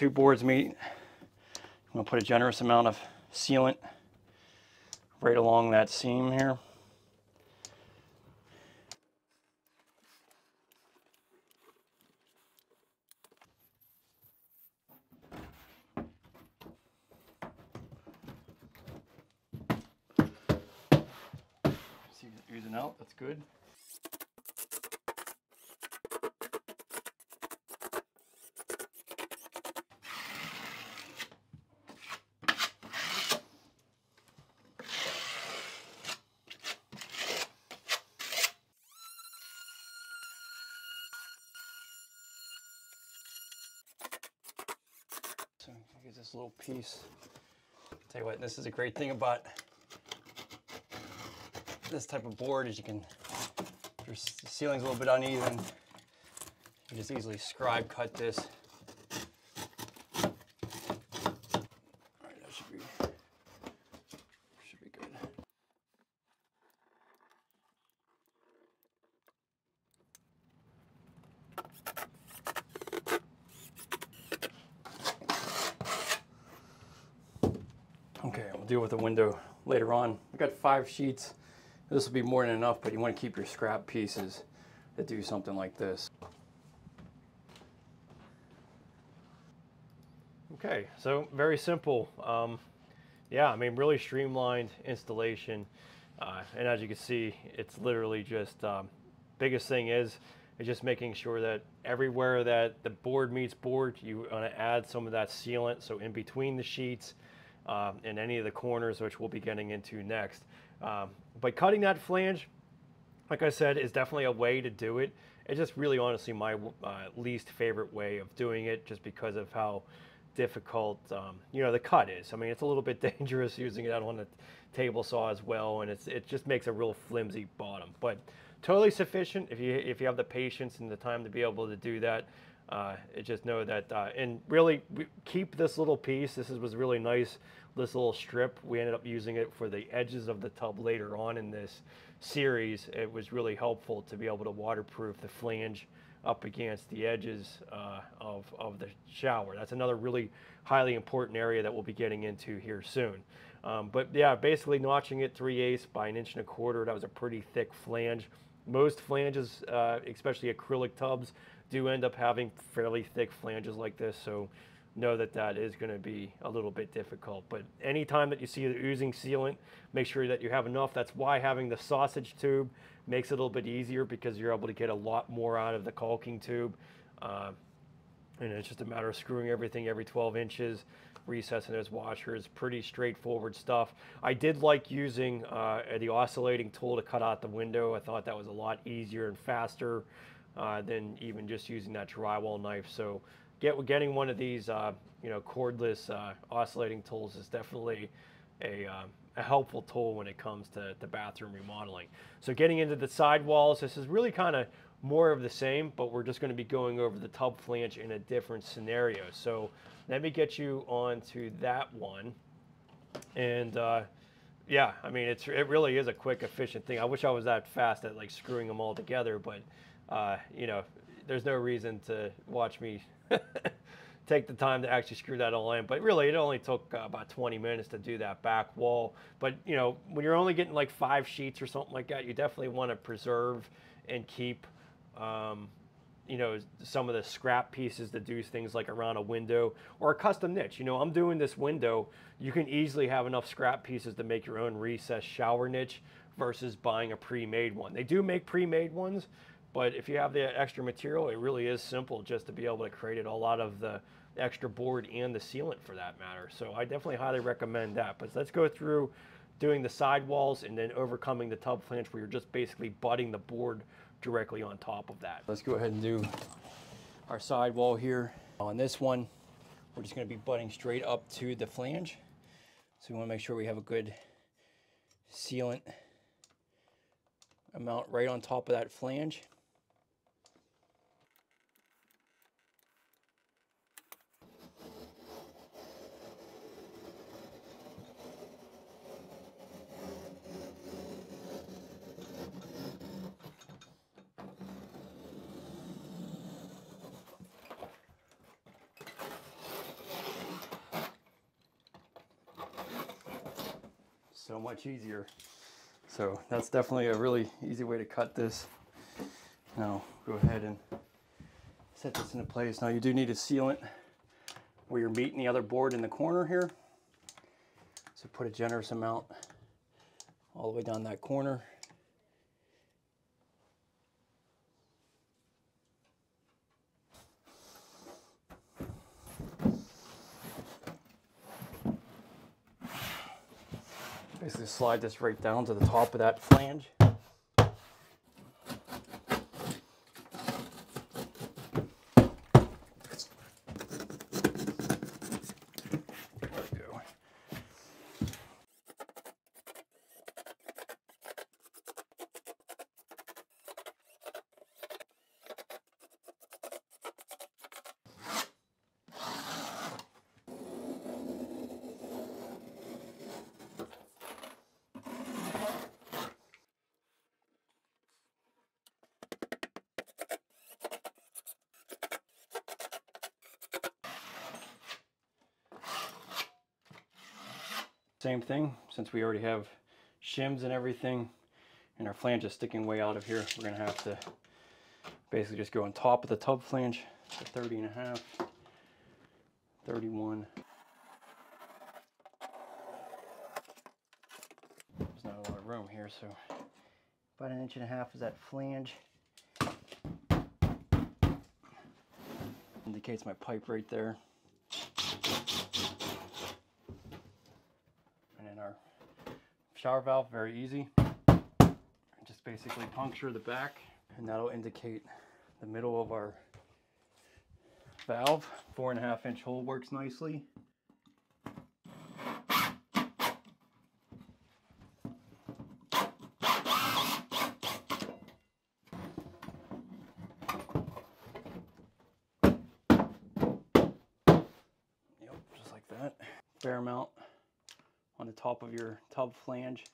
Two boards meet, I'm to put a generous amount of sealant right along that seam here. See oozing out, that's good. This little piece. Tell you what, this is a great thing about this type of board is you can, your ceiling's a little bit uneven, You just easily scribe cut this. All right, that should be, should be good. Okay, we'll deal with the window later on. We got five sheets. This will be more than enough, but you want to keep your scrap pieces to do something like this. Okay, so very simple. Um, yeah, I mean, really streamlined installation. Uh, and as you can see, it's literally just, um, biggest thing is, is just making sure that everywhere that the board meets board, you want to add some of that sealant. So in between the sheets um, and any of the corners, which we'll be getting into next. Um, but cutting that flange, like I said, is definitely a way to do it. It's just really honestly my uh, least favorite way of doing it just because of how difficult, um, you know, the cut is. I mean, it's a little bit dangerous using it out on a table saw as well, and it's it just makes a real flimsy bottom. But totally sufficient if you if you have the patience and the time to be able to do that. Uh, just know that, uh, and really keep this little piece. This is, was really nice. This little strip. We ended up using it for the edges of the tub later on in this series. It was really helpful to be able to waterproof the flange up against the edges uh, of, of the shower. That's another really highly important area that we'll be getting into here soon. Um, but yeah, basically notching it 3 eighths by an inch and a quarter. That was a pretty thick flange. Most flanges, uh, especially acrylic tubs, do end up having fairly thick flanges like this. So know that that is going to be a little bit difficult. But anytime that you see the oozing sealant, make sure that you have enough. That's why having the sausage tube makes it a little bit easier because you're able to get a lot more out of the caulking tube. Uh, and it's just a matter of screwing everything every 12 inches, recessing those washers, pretty straightforward stuff. I did like using uh, the oscillating tool to cut out the window. I thought that was a lot easier and faster uh, than even just using that drywall knife. So get getting one of these, uh, you know, cordless uh, oscillating tools is definitely a, uh, a, helpful tool when it comes to the bathroom remodeling. So getting into the side walls, this is really kind of more of the same, but we're just going to be going over the tub flange in a different scenario. So let me get you on to that one. And uh, yeah, I mean, it's, it really is a quick, efficient thing. I wish I was that fast at like screwing them all together, but uh, you know, there's no reason to watch me take the time to actually screw that all in. But really, it only took uh, about 20 minutes to do that back wall. But you know, when you're only getting like five sheets or something like that, you definitely want to preserve and keep, um, you know, some of the scrap pieces to do things like around a window or a custom niche. You know, I'm doing this window. You can easily have enough scrap pieces to make your own recessed shower niche versus buying a pre-made one. They do make pre-made ones, but if you have the extra material, it really is simple just to be able to create it a lot of the extra board and the sealant for that matter. So I definitely highly recommend that. But let's go through doing the sidewalls and then overcoming the tub flange where you're just basically butting the board directly on top of that. Let's go ahead and do our sidewall here. On this one, we're just gonna be butting straight up to the flange. So we wanna make sure we have a good sealant amount right on top of that flange. Much easier. So that's definitely a really easy way to cut this. Now go ahead and set this into place. Now you do need a sealant where you're meeting the other board in the corner here. So put a generous amount all the way down that corner. Slide this right down to the top of that flange. Same thing, since we already have shims and everything, and our flange is sticking way out of here, we're gonna have to basically just go on top of the tub flange, so 30 and a half, 31. There's not a lot of room here, so about an inch and a half is that flange. Indicates my pipe right there. And then our shower valve, very easy. Just basically puncture the back and that'll indicate the middle of our valve. Four and a half inch hole works nicely. Yep, just like that. Fair amount on the top of your tub flange.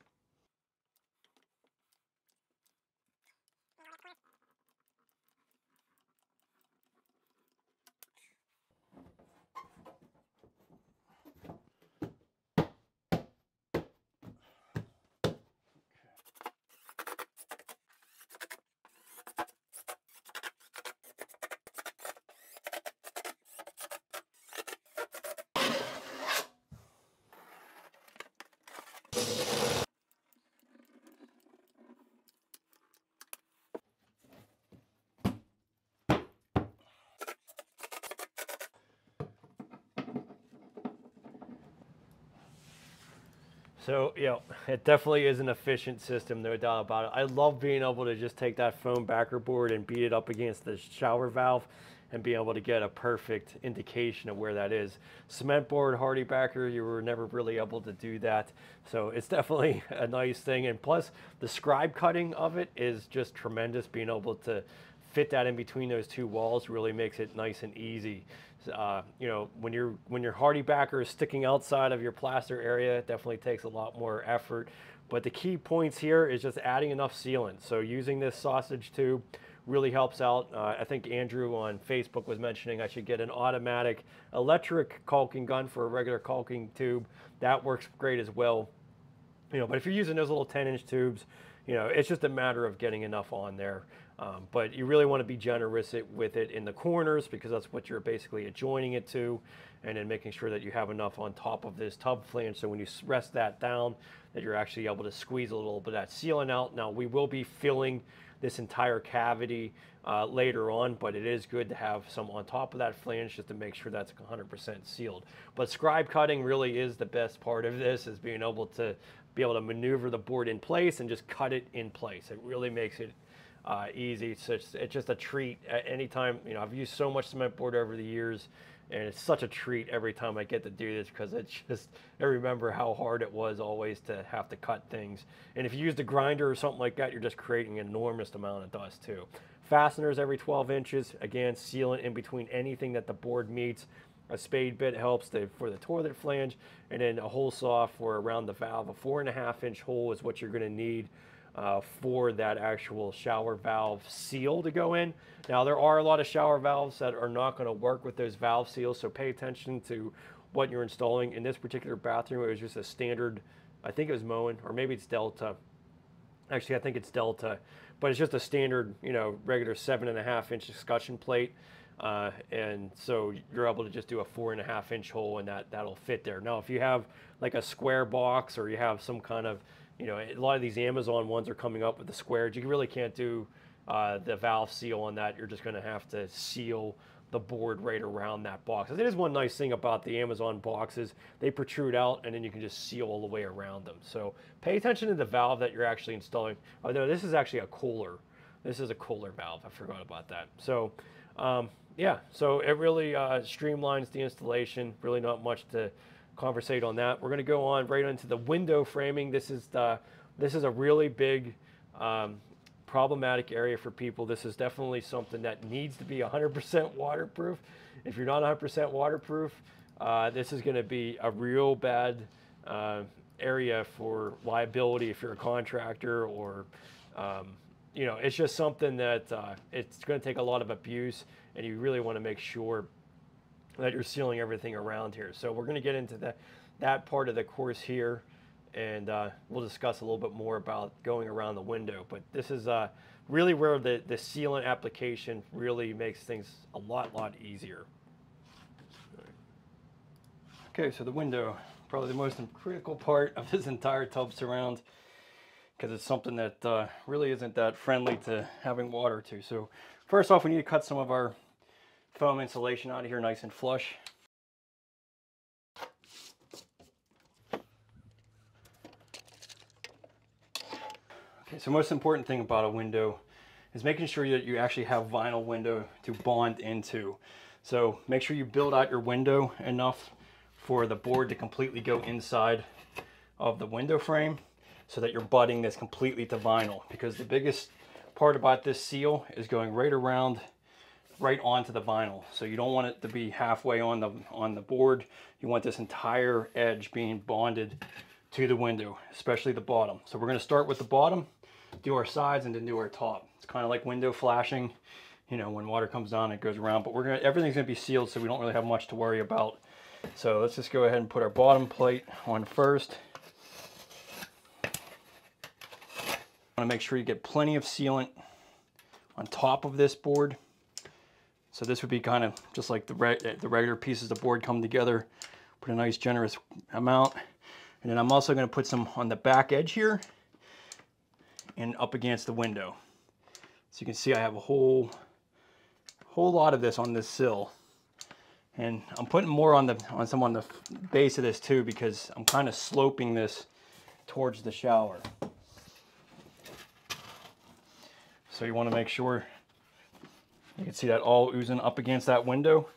So, you know, it definitely is an efficient system, no doubt about it. I love being able to just take that foam backer board and beat it up against the shower valve and be able to get a perfect indication of where that is. Cement board, HardieBacker, you were never really able to do that. So it's definitely a nice thing. And plus the scribe cutting of it is just tremendous. Being able to fit that in between those two walls really makes it nice and easy. Uh, you know, when your when your HardieBacker is sticking outside of your plaster area, it definitely takes a lot more effort. But the key points here is just adding enough sealant. So using this sausage tube really helps out. Uh, I think Andrew on Facebook was mentioning I should get an automatic electric caulking gun for a regular caulking tube. That works great as well. You know, but if you're using those little 10 inch tubes, you know, it's just a matter of getting enough on there. Um, but you really want to be generous it, with it in the corners because that's what you're basically adjoining it to and then making sure that you have enough on top of this tub flange so when you rest that down that you're actually able to squeeze a little bit of that sealant out. Now we will be filling this entire cavity uh, later on, but it is good to have some on top of that flange just to make sure that's 100% sealed. But scribe cutting really is the best part of this is being able to be able to maneuver the board in place and just cut it in place. It really makes it uh, easy. It's, it's just a treat. At any time, you know, I've used so much cement board over the years, and it's such a treat every time I get to do this because it's just, I remember how hard it was always to have to cut things. And if you use the grinder or something like that, you're just creating an enormous amount of dust too. Fasteners every 12 inches, again, sealant in between anything that the board meets. A spade bit helps to, for the toilet flange, and then a hole saw for around the valve. A four and a half inch hole is what you're gonna need uh, for that actual shower valve seal to go in. Now there are a lot of shower valves that are not going to work with those valve seals, so pay attention to what you're installing. In this particular bathroom, it was just a standard, I think it was Moen, or maybe it's Delta. Actually, I think it's Delta, but it's just a standard, you know, regular seven and a half inch escutcheon plate. Uh, and so you're able to just do a four and a half inch hole and that, that'll fit there. Now, if you have like a square box or you have some kind of you know, a lot of these Amazon ones are coming up with the squares. You really can't do uh, the valve seal on that. You're just going to have to seal the board right around that box. It is one nice thing about the Amazon boxes. They protrude out and then you can just seal all the way around them. So pay attention to the valve that you're actually installing. Oh no, this is actually a Kohler. This is a Kohler valve. I forgot about that. So um, yeah, so it really uh, streamlines the installation. Really not much to conversate on that. We're going to go on right into the window framing. This is the this is a really big um, problematic area for people. This is definitely something that needs to be 100% waterproof. If you're not 100% waterproof, uh, this is going to be a real bad uh, area for liability if you're a contractor or um, you know it's just something that uh, it's going to take a lot of abuse and you really want to make sure that you're sealing everything around here. So we're going to get into the that part of the course here, and uh, we'll discuss a little bit more about going around the window. But this is uh, really where the, the sealant application really makes things a lot, lot easier. Okay, so the window, probably the most critical part of this entire tub surround because it's something that uh, really isn't that friendly to having water to. So first off, we need to cut some of our foam insulation out of here nice and flush. Okay, so most important thing about a window is making sure that you actually have vinyl window to bond into. So make sure you build out your window enough for the board to completely go inside of the window frame so that you're butting this completely to vinyl because the biggest part about this seal is going right around right onto the vinyl. So you don't want it to be halfway on the on the board. You want this entire edge being bonded to the window especially the bottom. So we're going to start with the bottom do our sides and then do our top. It's kind of like window flashing you know when water comes down it goes around but we're gonna everything's gonna be sealed so we don't really have much to worry about. So let's just go ahead and put our bottom plate on first. Want to make sure you get plenty of sealant on top of this board. So this would be kind of just like the, re the regular pieces of board come together. Put a nice generous amount. And then I'm also going to put some on the back edge here and up against the window. So you can see I have a whole, whole lot of this on this sill. And I'm putting more on the on some on the base of this too because I'm kind of sloping this towards the shower. So you want to make sure you can see that all oozing up against that window.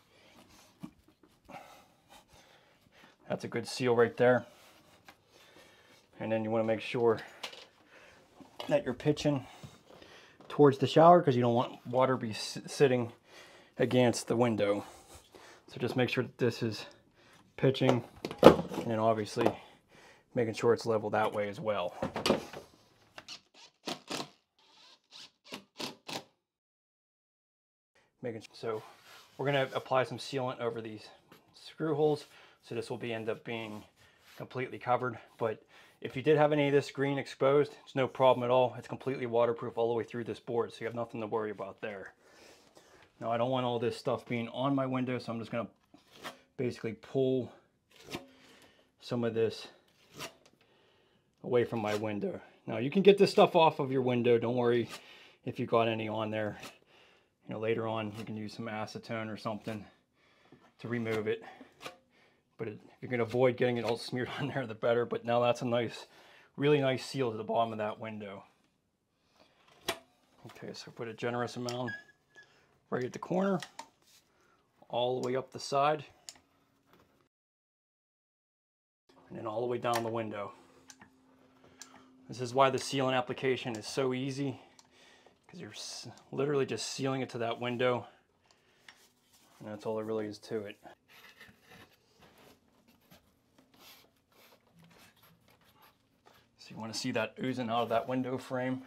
That's a good seal right there. And then you want to make sure that you're pitching towards the shower because you don't want water be sitting against the window. So just make sure that this is pitching and obviously making sure it's level that way as well. Making so we're to apply some sealant over these screw holes so this will be end up being completely covered but if you did have any of this green exposed it's no problem at all it's completely waterproof all the way through this board so you have nothing to worry about there now I don't want all this stuff being on my window, so I'm just gonna basically pull some of this away from my window. Now you can get this stuff off of your window. Don't worry if you got any on there. You know, later on you can use some acetone or something to remove it. But it, if you can avoid getting it all smeared on there, the better. But now that's a nice, really nice seal to the bottom of that window. Okay, so put a generous amount right at the corner, all the way up the side, and then all the way down the window. This is why the sealant application is so easy, because you're literally just sealing it to that window, and that's all there really is to it. So you want to see that oozing out of that window frame.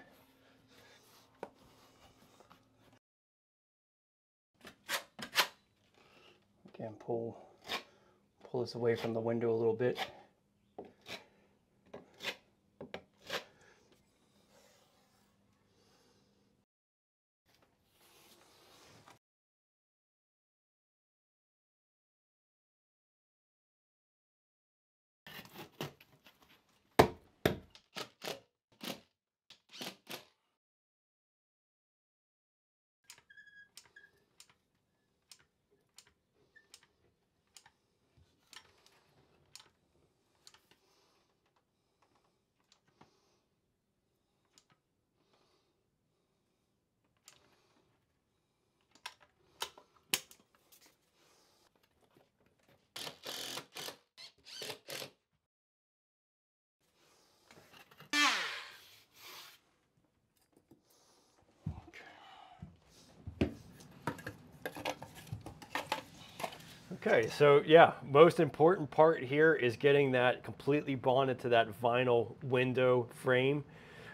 and pull, pull this away from the window a little bit. Okay, so yeah, most important part here is getting that completely bonded to that vinyl window frame.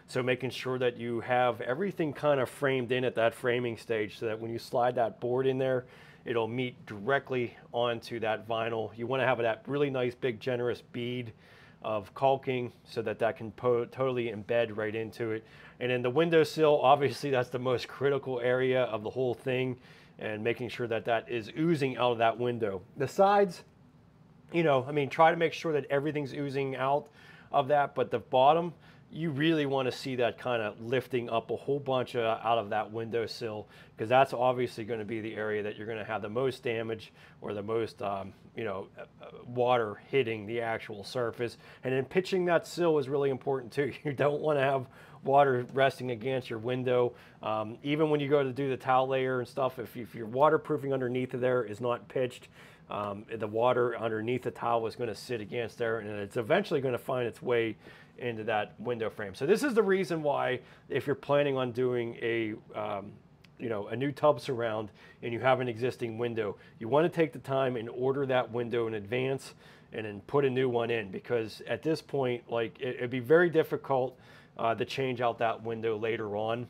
So making sure that you have everything kind of framed in at that framing stage so that when you slide that board in there, it'll meet directly onto that vinyl. You want to have that really nice, big, generous bead of caulking so that that can totally embed right into it. And then the windowsill, obviously that's the most critical area of the whole thing and making sure that that is oozing out of that window. The sides, you know, I mean, try to make sure that everything's oozing out of that, but the bottom, you really want to see that kind of lifting up a whole bunch of, out of that windowsill because that's obviously going to be the area that you're going to have the most damage or the most um, you know uh, uh, water hitting the actual surface and then pitching that sill is really important too you don't want to have water resting against your window um, even when you go to do the towel layer and stuff if, if your waterproofing underneath of there is not pitched um, the water underneath the towel is going to sit against there and it's eventually going to find its way into that window frame. So this is the reason why if you're planning on doing a um, you know, a new tub surround and you have an existing window, you want to take the time and order that window in advance and then put a new one in because at this point, like it, would be very difficult uh, to change out that window later on.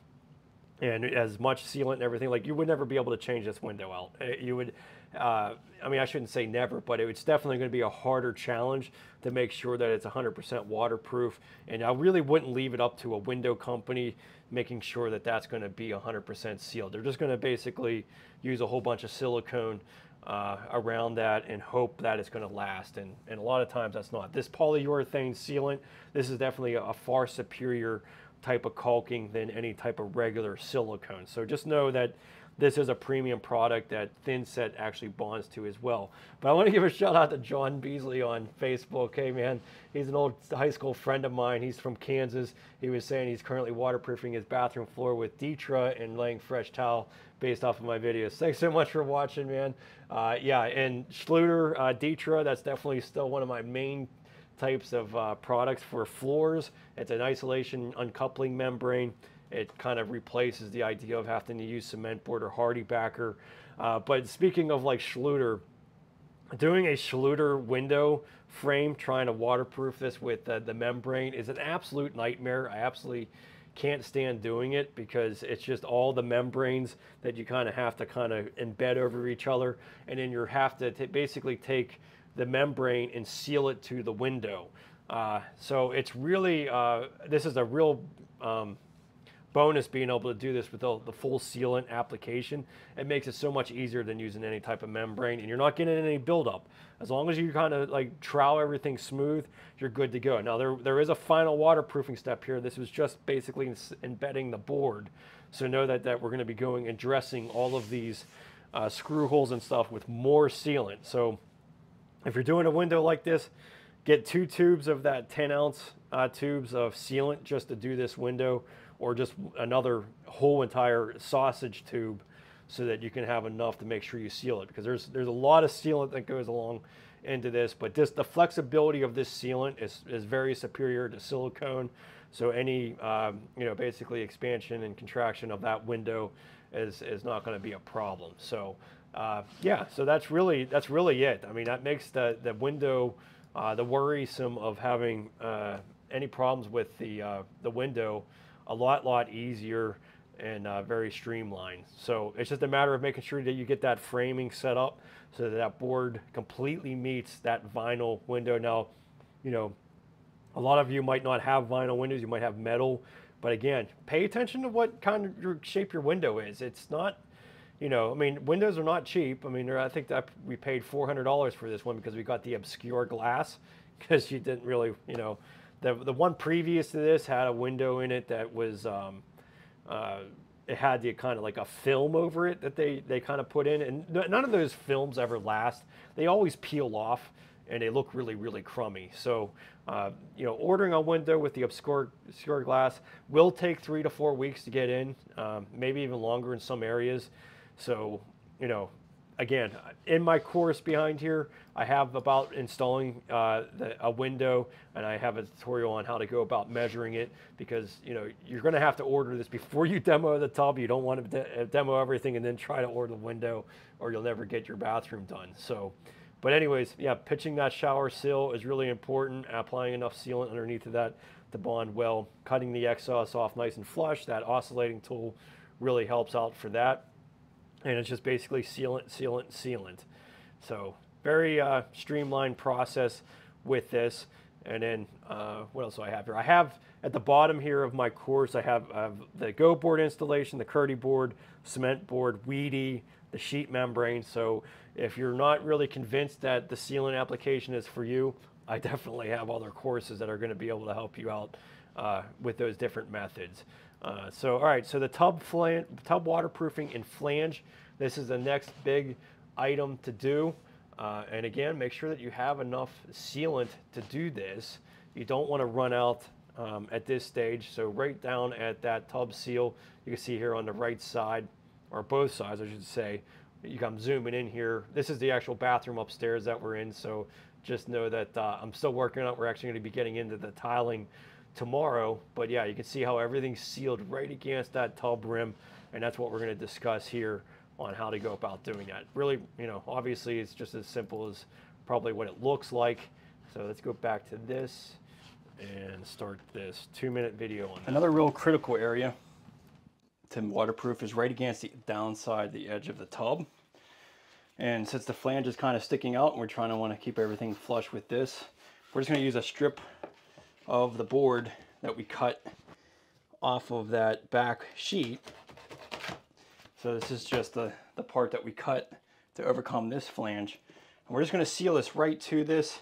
And as much sealant and everything, like you would never be able to change this window out. Uh, you would uh, I mean, I shouldn't say never, but it's definitely going to be a harder challenge to make sure that it's 100% waterproof. And I really wouldn't leave it up to a window company making sure that that's going to be 100% sealed. They're just going to basically use a whole bunch of silicone uh, around that and hope that it's going to last. And, and a lot of times that's not. This polyurethane sealant, this is definitely a far superior type of caulking than any type of regular silicone. So just know that this is a premium product that Thinset actually bonds to as well. But I want to give a shout out to John Beasley on Facebook. Hey man, he's an old high school friend of mine. He's from Kansas. He was saying he's currently waterproofing his bathroom floor with Ditra and laying fresh towel based off of my videos. Thanks so much for watching, man. Uh, yeah, and Schluter uh, Ditra, that's definitely still one of my main types of uh, products for floors. It's an isolation uncoupling membrane. It kind of replaces the idea of having to use cement board or HardieBacker. Uh, but speaking of like Schluter, doing a Schluter window frame, trying to waterproof this with uh, the membrane is an absolute nightmare. I absolutely can't stand doing it because it's just all the membranes that you kind of have to kind of embed over each other. And then you have to basically take the membrane and seal it to the window. Uh, so it's really, uh, this is a real um, bonus being able to do this with the, the, full sealant application. It makes it so much easier than using any type of membrane and you're not getting any buildup. As long as you kind of like trowel everything smooth, you're good to go. Now there, there is a final waterproofing step here. This was just basically embedding the board. So know that, that we're gonna be going and dressing all of these uh, screw holes and stuff with more sealant. So if you're doing a window like this, get two tubes of that 10 ounce uh, tubes of sealant just to do this window or just another whole entire sausage tube so that you can have enough to make sure you seal it. Because there's there's a lot of sealant that goes along into this but this the flexibility of this sealant is, is very superior to silicone. So any um, you know basically expansion and contraction of that window is is not going to be a problem. So uh, yeah so that's really that's really it. I mean that makes the the window uh, the worrisome of having uh, any problems with the uh, the window a lot, lot easier and uh, very streamlined. So it's just a matter of making sure that you get that framing set up so that that board completely meets that vinyl window. Now, you know, a lot of you might not have vinyl windows, you might have metal, but again, pay attention to what kind of your shape your window is. It's not, you know, I mean, windows are not cheap. I mean, I think that we paid $400 for this one because we got the obscure glass because you didn't really, you know, the, the one previous to this had a window in it that was, um, uh, it had the kind of like a film over it that they, they kind of put in. And none of those films ever last. They always peel off and they look really, really crummy. So, uh, you know, ordering a window with the obscure, obscure glass will take three to four weeks to get in, um, maybe even longer in some areas. So, you know, again, in my course behind here, I have about installing uh, the, a window and I have a tutorial on how to go about measuring it because you know you're going to have to order this before you demo the tub. You don't want to de uh, demo everything and then try to order the window or you'll never get your bathroom done. So, but anyways, yeah, pitching that shower sill is really important. Applying enough sealant underneath of that to bond well. Cutting the exhaust off nice and flush. That oscillating tool really helps out for that. And it's just basically sealant, sealant, sealant. So very uh, streamlined process with this. And then uh, what else do I have here? I have at the bottom here of my course, I have, I have the Go board installation, the Kerdi board, cement board, Wedi, the sheet membrane. So if you're not really convinced that the sealant application is for you, I definitely have other courses that are going to be able to help you out uh, with those different methods. Uh, so, all right, so the tub, flan tub waterproofing and flange, this is the next big item to do. Uh, and again, make sure that you have enough sealant to do this. You don't want to run out um, at this stage. So right down at that tub seal, you can see here on the right side, or both sides, I should say, you come zooming in here. This is the actual bathroom upstairs that we're in. So just know that uh, I'm still working on it. We're actually going to be getting into the tiling tomorrow. But yeah, you can see how everything's sealed right against that tub rim. And that's what we're going to discuss here on how to go about doing that. Really, you know, obviously it's just as simple as probably what it looks like. So let's go back to this and start this two minute video on. Another real critical area to waterproof is right against the downside, the edge of the tub. And since the flange is kind of sticking out and we're trying to want to keep everything flush with this, we're just going to use a strip of the board that we cut off of that back sheet so this is just the, the part that we cut to overcome this flange. And we're just gonna seal this right to this,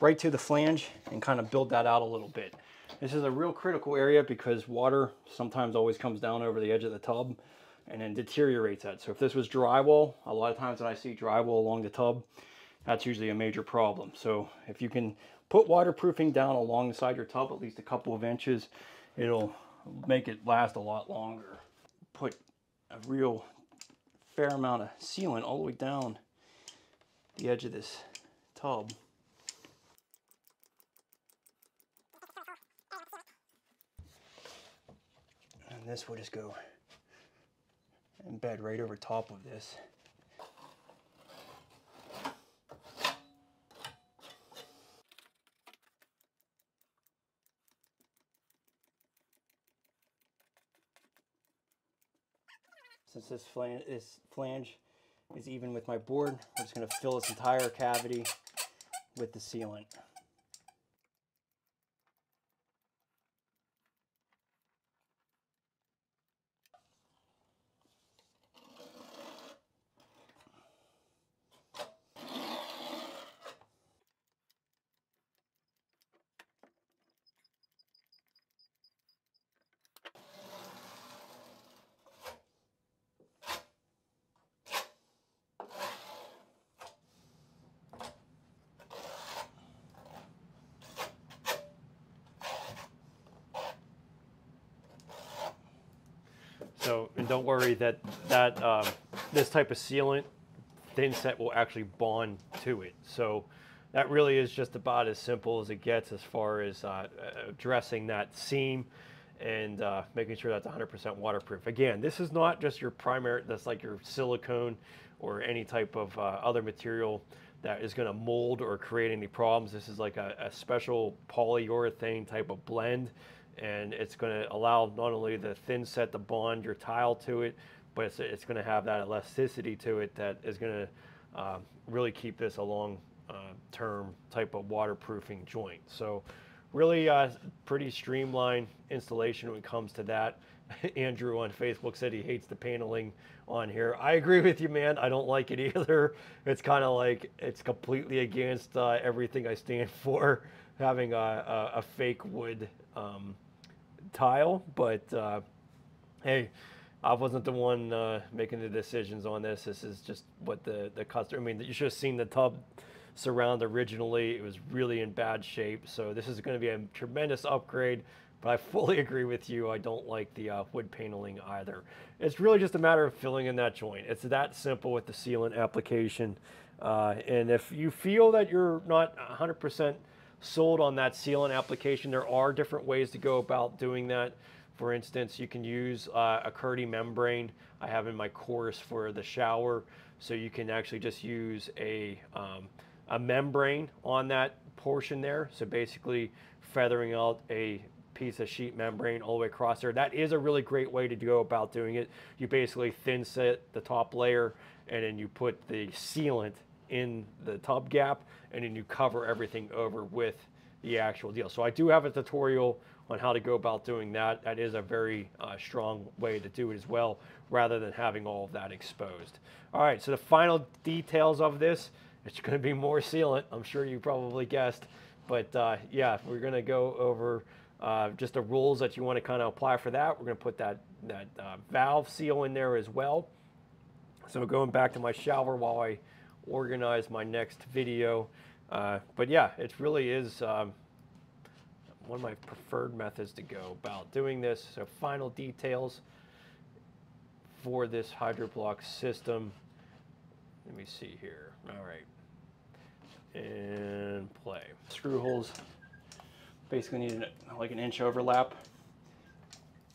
right to the flange and kind of build that out a little bit. This is a real critical area because water sometimes always comes down over the edge of the tub and then deteriorates that. So if this was drywall, a lot of times when I see drywall along the tub, that's usually a major problem. So if you can put waterproofing down alongside your tub at least a couple of inches, it'll make it last a lot longer. Put a real fair amount of sealant all the way down the edge of this tub. And this will just go embed right over top of this. Since this flange, this flange is even with my board, I'm just going to fill this entire cavity with the sealant. So, and don't worry that um, this type of sealant thin set will actually bond to it. So that really is just about as simple as it gets as far as uh, addressing that seam and uh, making sure that's 100% waterproof. Again, this is not just your primary, that's like your silicone or any type of uh, other material that is going to mold or create any problems. This is like a, a special polyurethane type of blend and it's going to allow not only the thin set to bond your tile to it, but it's, it's going to have that elasticity to it that is going to uh, really keep this a long uh, term type of waterproofing joint. So really uh, pretty streamlined installation when it comes to that. Andrew on Facebook said he hates the paneling on here. I agree with you, man. I don't like it either. It's kind of like it's completely against uh, everything I stand for, having a, a, a fake wood um, tile. But uh, hey, I wasn't the one uh, making the decisions on this. This is just what the the customer. I mean, you should have seen the tub surround originally. It was really in bad shape. So this is going to be a tremendous upgrade. But I fully agree with you. I don't like the uh, wood paneling either. It's really just a matter of filling in that joint. It's that simple with the sealant application. Uh, and if you feel that you're not 100% sold on that sealant application. There are different ways to go about doing that. For instance, you can use uh, a Kerdi membrane. I have in my course for the shower. So you can actually just use a, um, a membrane on that portion there. So basically feathering out a piece of sheet membrane all the way across there. That is a really great way to go about doing it. You basically thin set the top layer and then you put the sealant in the tub gap and then you cover everything over with the actual deal. So I do have a tutorial on how to go about doing that. That is a very uh, strong way to do it as well, rather than having all of that exposed. All right, so the final details of this, it's gonna be more sealant. I'm sure you probably guessed, but uh, yeah, we're gonna go over uh, just the rules that you wanna kind of apply for that. We're gonna put that, that uh, valve seal in there as well. So going back to my shower while I organize my next video. Uh, but yeah, it really is um, one of my preferred methods to go about doing this. So final details for this HydroBlok system. Let me see here. All right. And play. Screw holes basically need like an inch overlap.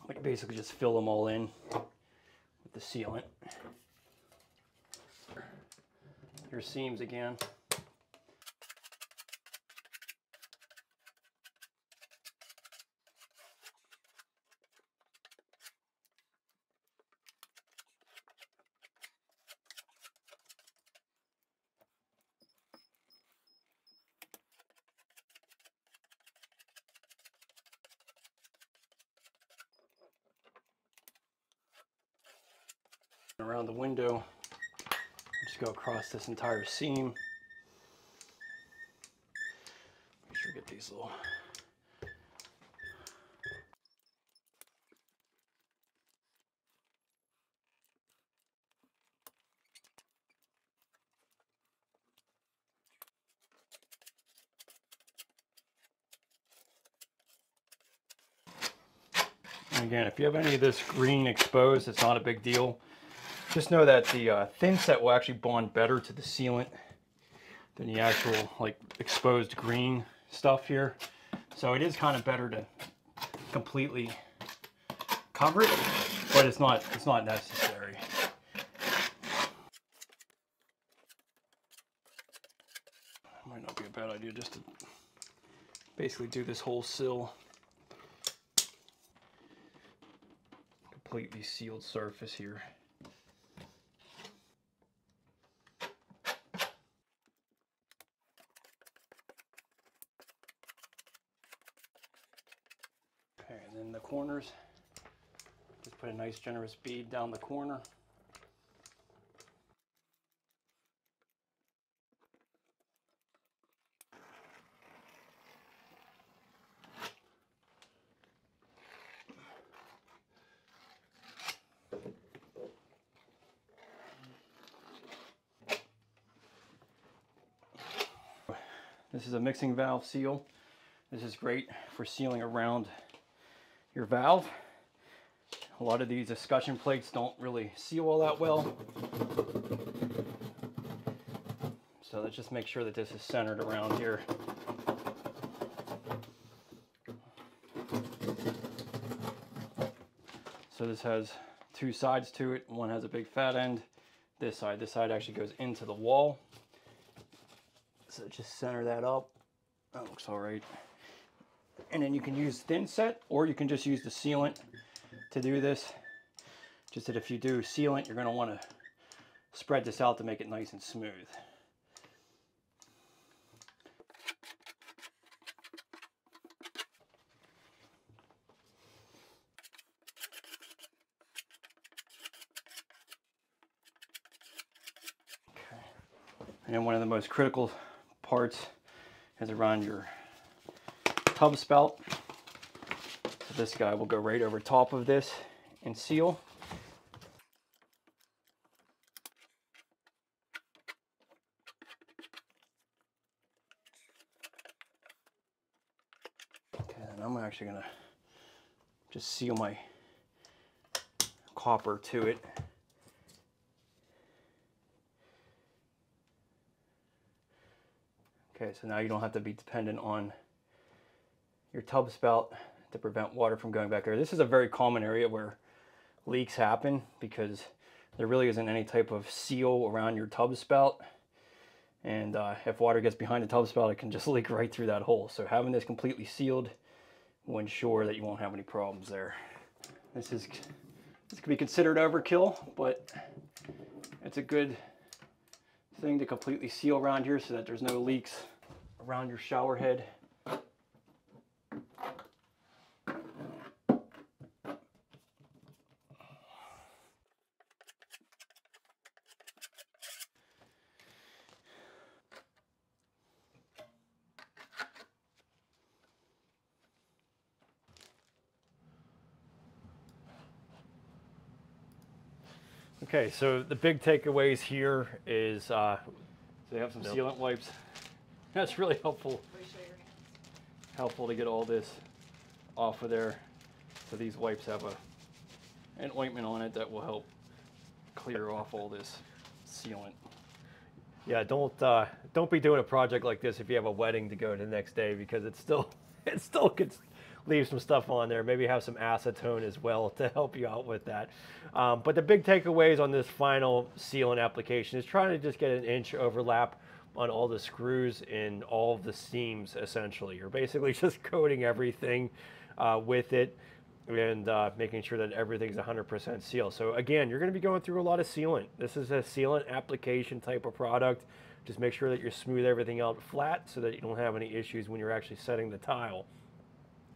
Like basically just fill them all in with the sealant. Your seams again. around the window. Just go across this entire seam. Make sure to get these little again, if you have any of this green exposed, it's not a big deal. Just know that the uh, thin set will actually bond better to the sealant than the actual like exposed green stuff here. So it is kind of better to completely cover it, but it's not it's not necessary. Might not be a bad idea just to basically do this whole sill. Completely sealed surface here. Okay, and then the corners, just put a nice generous bead down the corner. This is a mixing valve seal. This is great for sealing around your valve. A lot of these escutcheon plates don't really seal all that well. So let's just make sure that this is centered around here. So this has two sides to it. One has a big fat end. This side, this side actually goes into the wall. So just center that up. That looks all right. And then you can use thin set or you can just use the sealant to do this. Just that if you do sealant, you're gonna wanna spread this out to make it nice and smooth. Okay. And then one of the most critical parts is around your tub spout. This guy will go right over top of this and seal. Okay, and I'm actually gonna just seal my copper to it. Okay, so now you don't have to be dependent on your tub spout to prevent water from going back there. This is a very common area where leaks happen because there really isn't any type of seal around your tub spout. And uh, if water gets behind the tub spout, it can just leak right through that hole. So having this completely sealed will ensure that you won't have any problems there. This is this could be considered overkill, but it's a good thing to completely seal around here so that there's no leaks around your shower head. Okay, so the big takeaways here is uh, they have some Nope. sealant wipes. That's really helpful. Will you show your hands? helpful to get all this off of there. So these wipes have a an ointment on it that will help clear off all this sealant. Yeah, don't uh, don't be doing a project like this if you have a wedding to go to the next day because it's still it still could leave some stuff on there. Maybe have some acetone as well to help you out with that. Um, but the big takeaways on this final sealant application is trying to just get an inch overlap on all the screws and all of the seams essentially. You're basically just coating everything uh, with it and uh, making sure that everything's 100% sealed. So again, you're going to be going through a lot of sealant. This is a sealant application type of product. Just make sure that you smooth everything out flat so that you don't have any issues when you're actually setting the tile.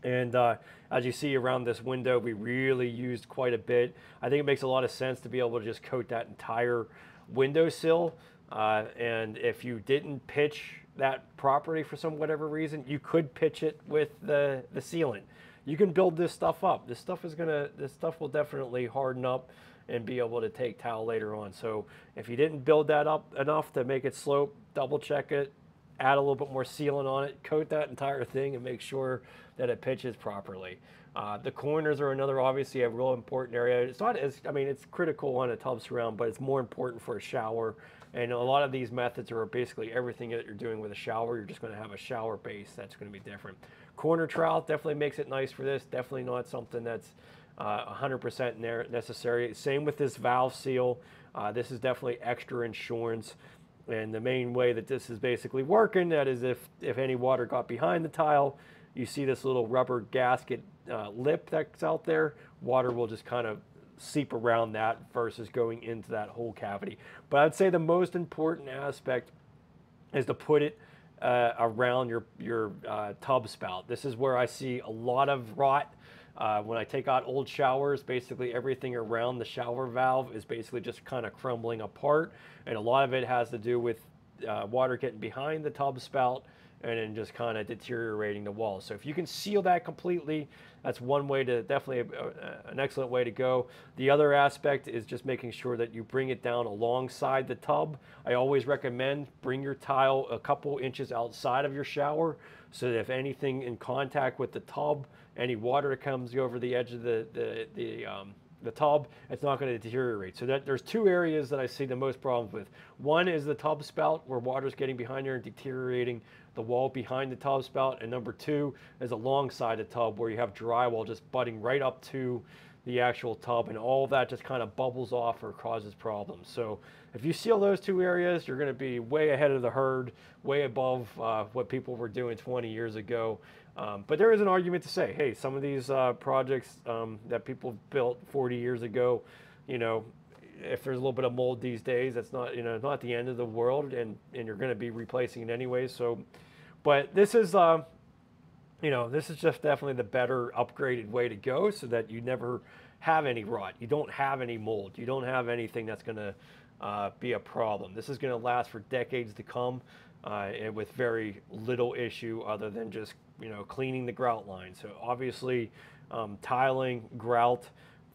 And uh, as you see around this window, we really used quite a bit. I think it makes a lot of sense to be able to just coat that entire windowsill. Uh, and if you didn't pitch that property for some whatever reason, you could pitch it with the, the sealant. You can build this stuff up. This stuff is gonna, this stuff will definitely harden up and be able to take tile later on. So if you didn't build that up enough to make it slope, double check it, add a little bit more sealant on it, coat that entire thing and make sure that it pitches properly. Uh, the corners are another obviously a real important area. It's not as, I mean, it's critical on a tub surround, but it's more important for a shower. And a lot of these methods are basically everything that you're doing with a shower. You're just going to have a shower base that's going to be different. Corner trowel definitely makes it nice for this. Definitely not something that's uh, 100% ne- necessary. Same with this valve seal. Uh, this is definitely extra insurance. And the main way that this is basically working, that is if, if any water got behind the tile, you see this little rubber gasket uh, lip that's out there, water will just kind of seep around that versus going into that whole cavity. But I'd say the most important aspect is to put it uh, around your, your uh, tub spout. This is where I see a lot of rot. Uh, when I take out old showers, basically everything around the shower valve is basically just kind of crumbling apart. And a lot of it has to do with uh, water getting behind the tub spout and then just kind of deteriorating the wall. So if you can seal that completely, that's one way to definitely uh, an excellent way to go. The other aspect is just making sure that you bring it down alongside the tub. I always recommend bring your tile a couple inches outside of your shower so that if anything in contact with the tub, any water that comes over the edge of the, the, the um, the tub, it's not going to deteriorate. So that there's two areas that I see the most problems with. One is the tub spout where water's getting behind there and deteriorating the wall behind the tub spout. And number two is alongside the tub where you have drywall just butting right up to the actual tub and all that just kind of bubbles off or causes problems. So if you seal those two areas, you're going to be way ahead of the herd, way above uh, what people were doing 20 years ago. Um, but there is an argument to say, hey, some of these uh, projects um, that people built 40 years ago, you know, if there's a little bit of mold these days, that's not, you know, not the end of the world, and and you're going to be replacing it anyway. So, but this is, uh, you know, this is just definitely the better upgraded way to go, so that you never have any rot, you don't have any mold, you don't have anything that's going to uh, be a problem. This is going to last for decades to come. Uh, and with very little issue other than just you know cleaning the grout line. So obviously, um, tiling, grout,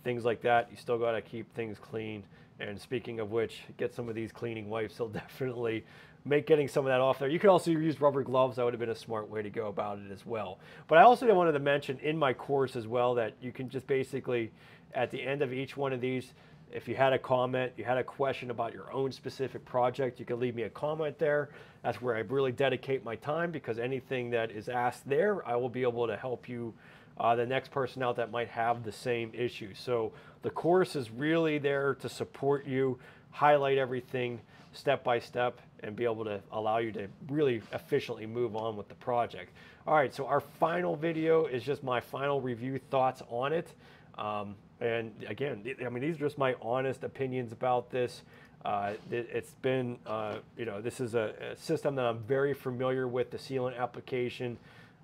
things like that, you still got to keep things clean. And speaking of which, get some of these cleaning wipes. They'll definitely make getting some of that off there. You could also use rubber gloves. That would have been a smart way to go about it as well. But I also wanted to mention in my course as well that you can just basically, at the end of each one of these, if you had a comment, you had a question about your own specific project, you can leave me a comment there. That's where I really dedicate my time because anything that is asked there, I will be able to help you, uh, the next person out that might have the same issue. So the course is really there to support you, highlight everything step by step, and be able to allow you to really efficiently move on with the project. All right, so our final video is just my final review thoughts on it. Um, and again, I mean, these are just my honest opinions about this. Uh, it, has been, uh, you know, this is a, a, system that I'm very familiar with, the sealant application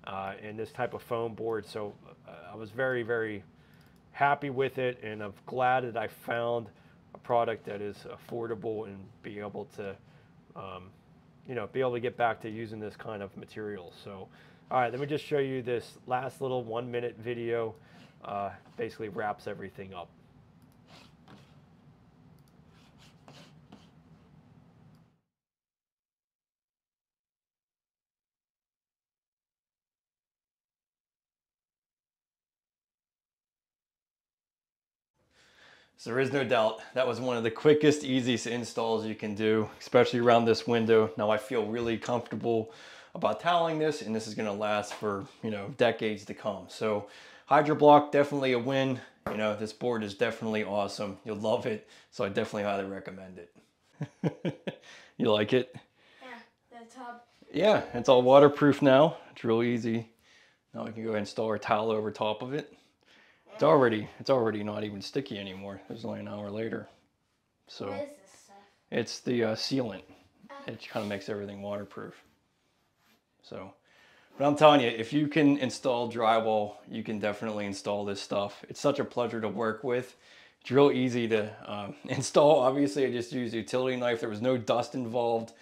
uh, and this type of foam board. So uh, I was very, very happy with it, and I'm glad that I found a product that is affordable and be able to, um, you know, be able to get back to using this kind of material. So, all right, let me just show you this last little one minute video. Uh, basically wraps everything up. So there is no doubt that was one of the quickest, easiest installs you can do, especially around this window. Now I feel really comfortable about toweling this and this is gonna last for, you know, decades to come. So Hydro-Blok, definitely a win. You know, this board is definitely awesome. You'll love it. So I definitely highly recommend it. you like it? Yeah, the top. Yeah, it's all waterproof now. It's real easy. Now we can go ahead and install our towel over top of it. It's already it's already not even sticky anymore. It was only an hour later. So what is this stuff? it's the uh, sealant. It kind of makes everything waterproof. So, but I'm telling you, if you can install drywall, you can definitely install this stuff. It's such a pleasure to work with. It's real easy to um, install. Obviously, I just used a utility knife. There was no dust involved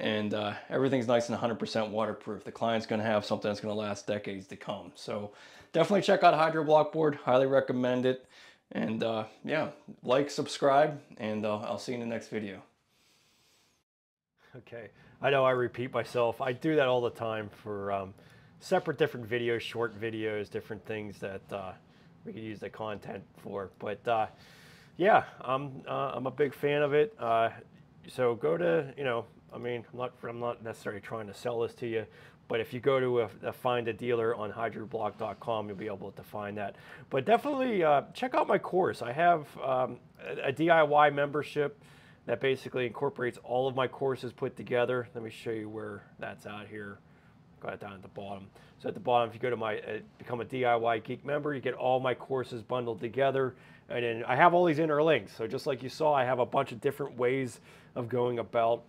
and uh, everything's nice and 100% waterproof. The client's gonna have something that's gonna last decades to come. So definitely check out Hydro-Blok board, highly recommend it. And uh, yeah, like, subscribe, and uh, I'll see you in the next video. Okay, I know I repeat myself. I do that all the time for um, separate different videos, short videos, different things that uh, we can use the content for. But uh, yeah, I'm, uh, I'm a big fan of it. Uh, so go to, you know, I mean, I'm not, I'm not necessarily trying to sell this to you, but if you go to a, a find a dealer on hydroblok.com, you'll be able to find that. But definitely uh, check out my course. I have um, a, a, DIY membership that basically incorporates all of my courses put together. Let me show you where that's at here. Got it down at the bottom. So at the bottom, if you go to my uh, become a DIY Geek member, you get all my courses bundled together. And then I have all these interlinks. So just like you saw, I have a bunch of different ways of going about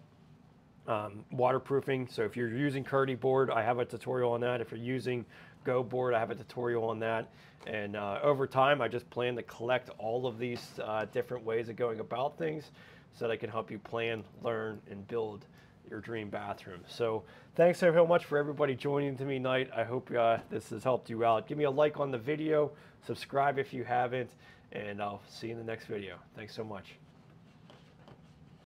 um, waterproofing. So if you're using Kerdi board, I have a tutorial on that. If you're using GoBoard, I have a tutorial on that. And uh, over time, I just plan to collect all of these uh, different ways of going about things so that I can help you plan, learn, and build your dream bathroom. So thanks so much for everybody joining to me tonight. I hope uh, this has helped you out. Give me a like on the video, subscribe if you haven't, and I'll see you in the next video. Thanks so much.